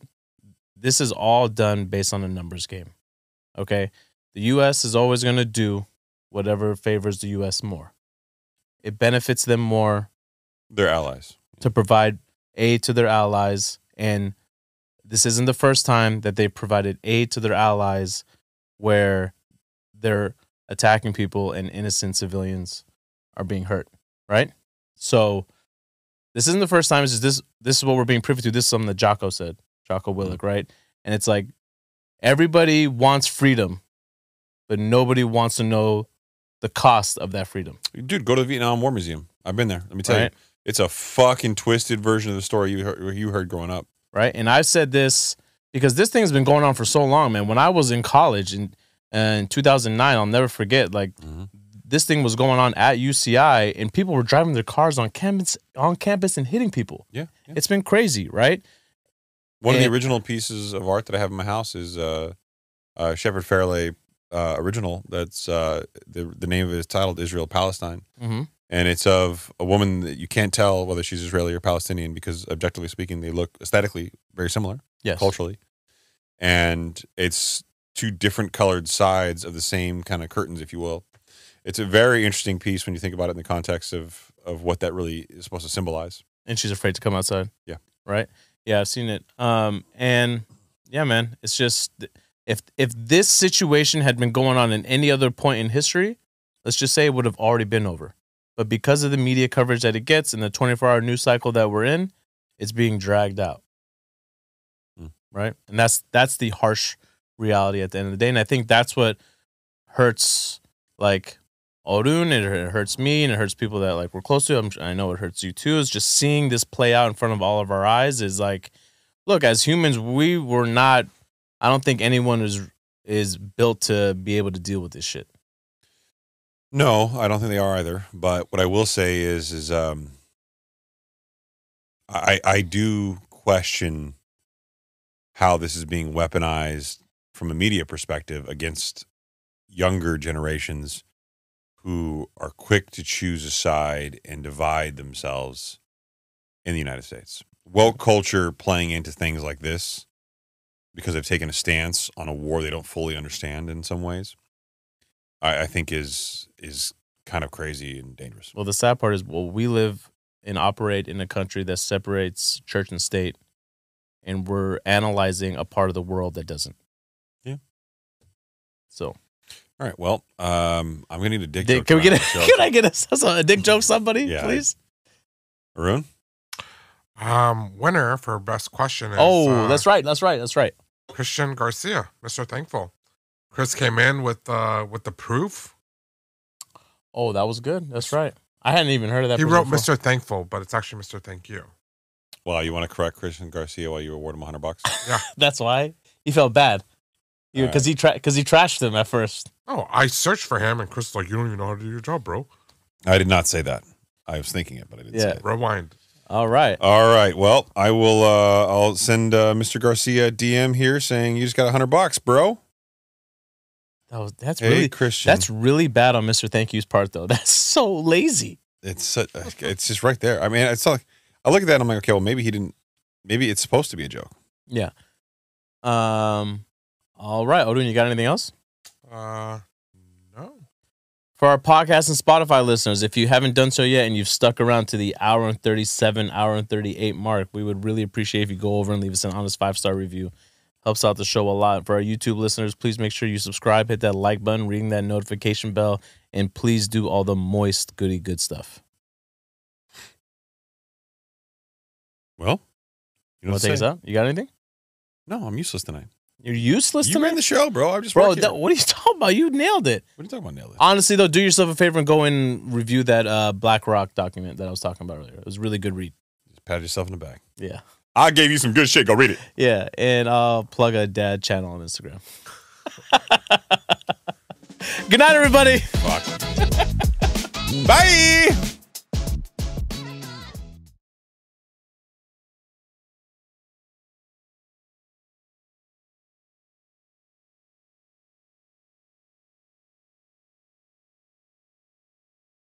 this is all done based on a numbers game. Okay, the U.S. is always going to do whatever favors the U.S. more. It benefits them more They're allies. to provide aid to their allies, and this isn't the first time that they've provided aid to their allies where they're attacking people and innocent civilians are being hurt. Right? So this isn't the first time. It's this this is what we're being privy to. This is something that Jocko said, Jocko mm-hmm. Willink, right? And it's like everybody wants freedom, but nobody wants to know the cost of that freedom. Dude, go to the Vietnam War Museum. I've been there. Let me tell Right. you, it's a fucking twisted version of the story you heard, you heard growing up. right? And I've said this because this thing's been going on for so long, man. When I was in college in, uh, in 2009, I'll never forget, like, Mhm. this thing was going on at UCI and people were driving their cars on campus, on campus and hitting people. Yeah. yeah. It's been crazy, right? One of the original pieces of art that I have in my house is uh, uh, Shepard Fairey uh, original. That's uh, the the name of it is titled Israel Palestine, Mm-hmm. and it's of a woman that you can't tell whether she's Israeli or Palestinian because objectively speaking, they look aesthetically very similar Yes. culturally, and it's two different colored sides of the same kind of curtains, if you will. It's a very interesting piece when you think about it in the context of of what that really is supposed to symbolize. And she's afraid to come outside. Yeah. Right? Yeah, I've seen it. Um, and yeah, man, it's just if if this situation had been going on in any other point in history, let's just say it would have already been over. But because of the media coverage that it gets and the 24 hour news cycle that we're in, it's being dragged out. Hmm. Right? And that's that's the harsh reality at the end of the day. And I think that's what hurts like Haroon, it it hurts me, and it hurts people that like we're close to. I'm, I know it hurts you too. Is just seeing this play out in front of all of our eyes is like, look, as humans, we were not. I don't think anyone is is built to be able to deal with this shit. No, I don't think they are either. But what I will say is, is um, I I do question how this is being weaponized from a media perspective against younger generations who are quick to choose a side and divide themselves in the United States. Woke culture playing into things like this because they've taken a stance on a war they don't fully understand in some ways. I, I think is is kind of crazy and dangerous. Well, the sad part is, well, we live and operate in a country that separates church and state, and we're analyzing a part of the world that doesn't. Yeah. So, All right, well, um, I'm gonna need a dick. Dick, joke can we get a, round the show. can I get a, a dick joke, somebody, Yeah, please? Haroon? Um, winner for best question is Oh, uh, that's right. That's right. That's right. Christian Garcia, Mr. Thankful. Chris came in with uh with the proof. Oh, that was good. That's right. I hadn't even heard of that. He wrote before. Mr. Thankful, but it's actually Mr. Thank You. Well, you want to correct Christian Garcia while you award him 100 bucks? Yeah, that's why he felt bad. All Because he tra- cause he trashed him at first. Oh, I searched for him, and Chris is like, "You don't even know how to do your job, bro." I did not say that. I was thinking it, but I didn't say Yeah. it. Rewind. All right. All right. Well, I will. Uh, I'll send uh, Mr. Garcia a DM here saying you just got a 100 bucks, bro. That was, that's Hey, really Christian. that's really bad on Mr. Thank You's part though. That's so lazy. it's such, it's just right there. I mean, it's like I look at that. and I'm like, okay, well, maybe he didn't. Maybe it's supposed to be a joke. Yeah. Um. All right, Odin, you got anything else? Uh, no. For our podcast and Spotify listeners, if you haven't done so yet and you've stuck around to the hour and 37, hour and 38 mark, we would really appreciate if you go over and leave us an honest five star review. Helps out the show a lot. For our YouTube listeners, please make sure you subscribe, hit that like button, ring that notification bell, and please do all the moist, goody good stuff. Well, you know what to take us say? out? You got anything? No, I'm useless tonight. You're useless You tonight? ran the show, bro. I'm just Bro, that, what are you talking about? You nailed it. What are you talking about, Nailed? It. Honestly, though, do yourself a favor and go and review that uh, BlackRock document that I was talking about earlier. It was a really good read. Just pat yourself in the back. Yeah. I gave you some good shit. Go read it. Yeah. And I'll plug a dad channel on Instagram. good night, everybody. Fuck. Bye.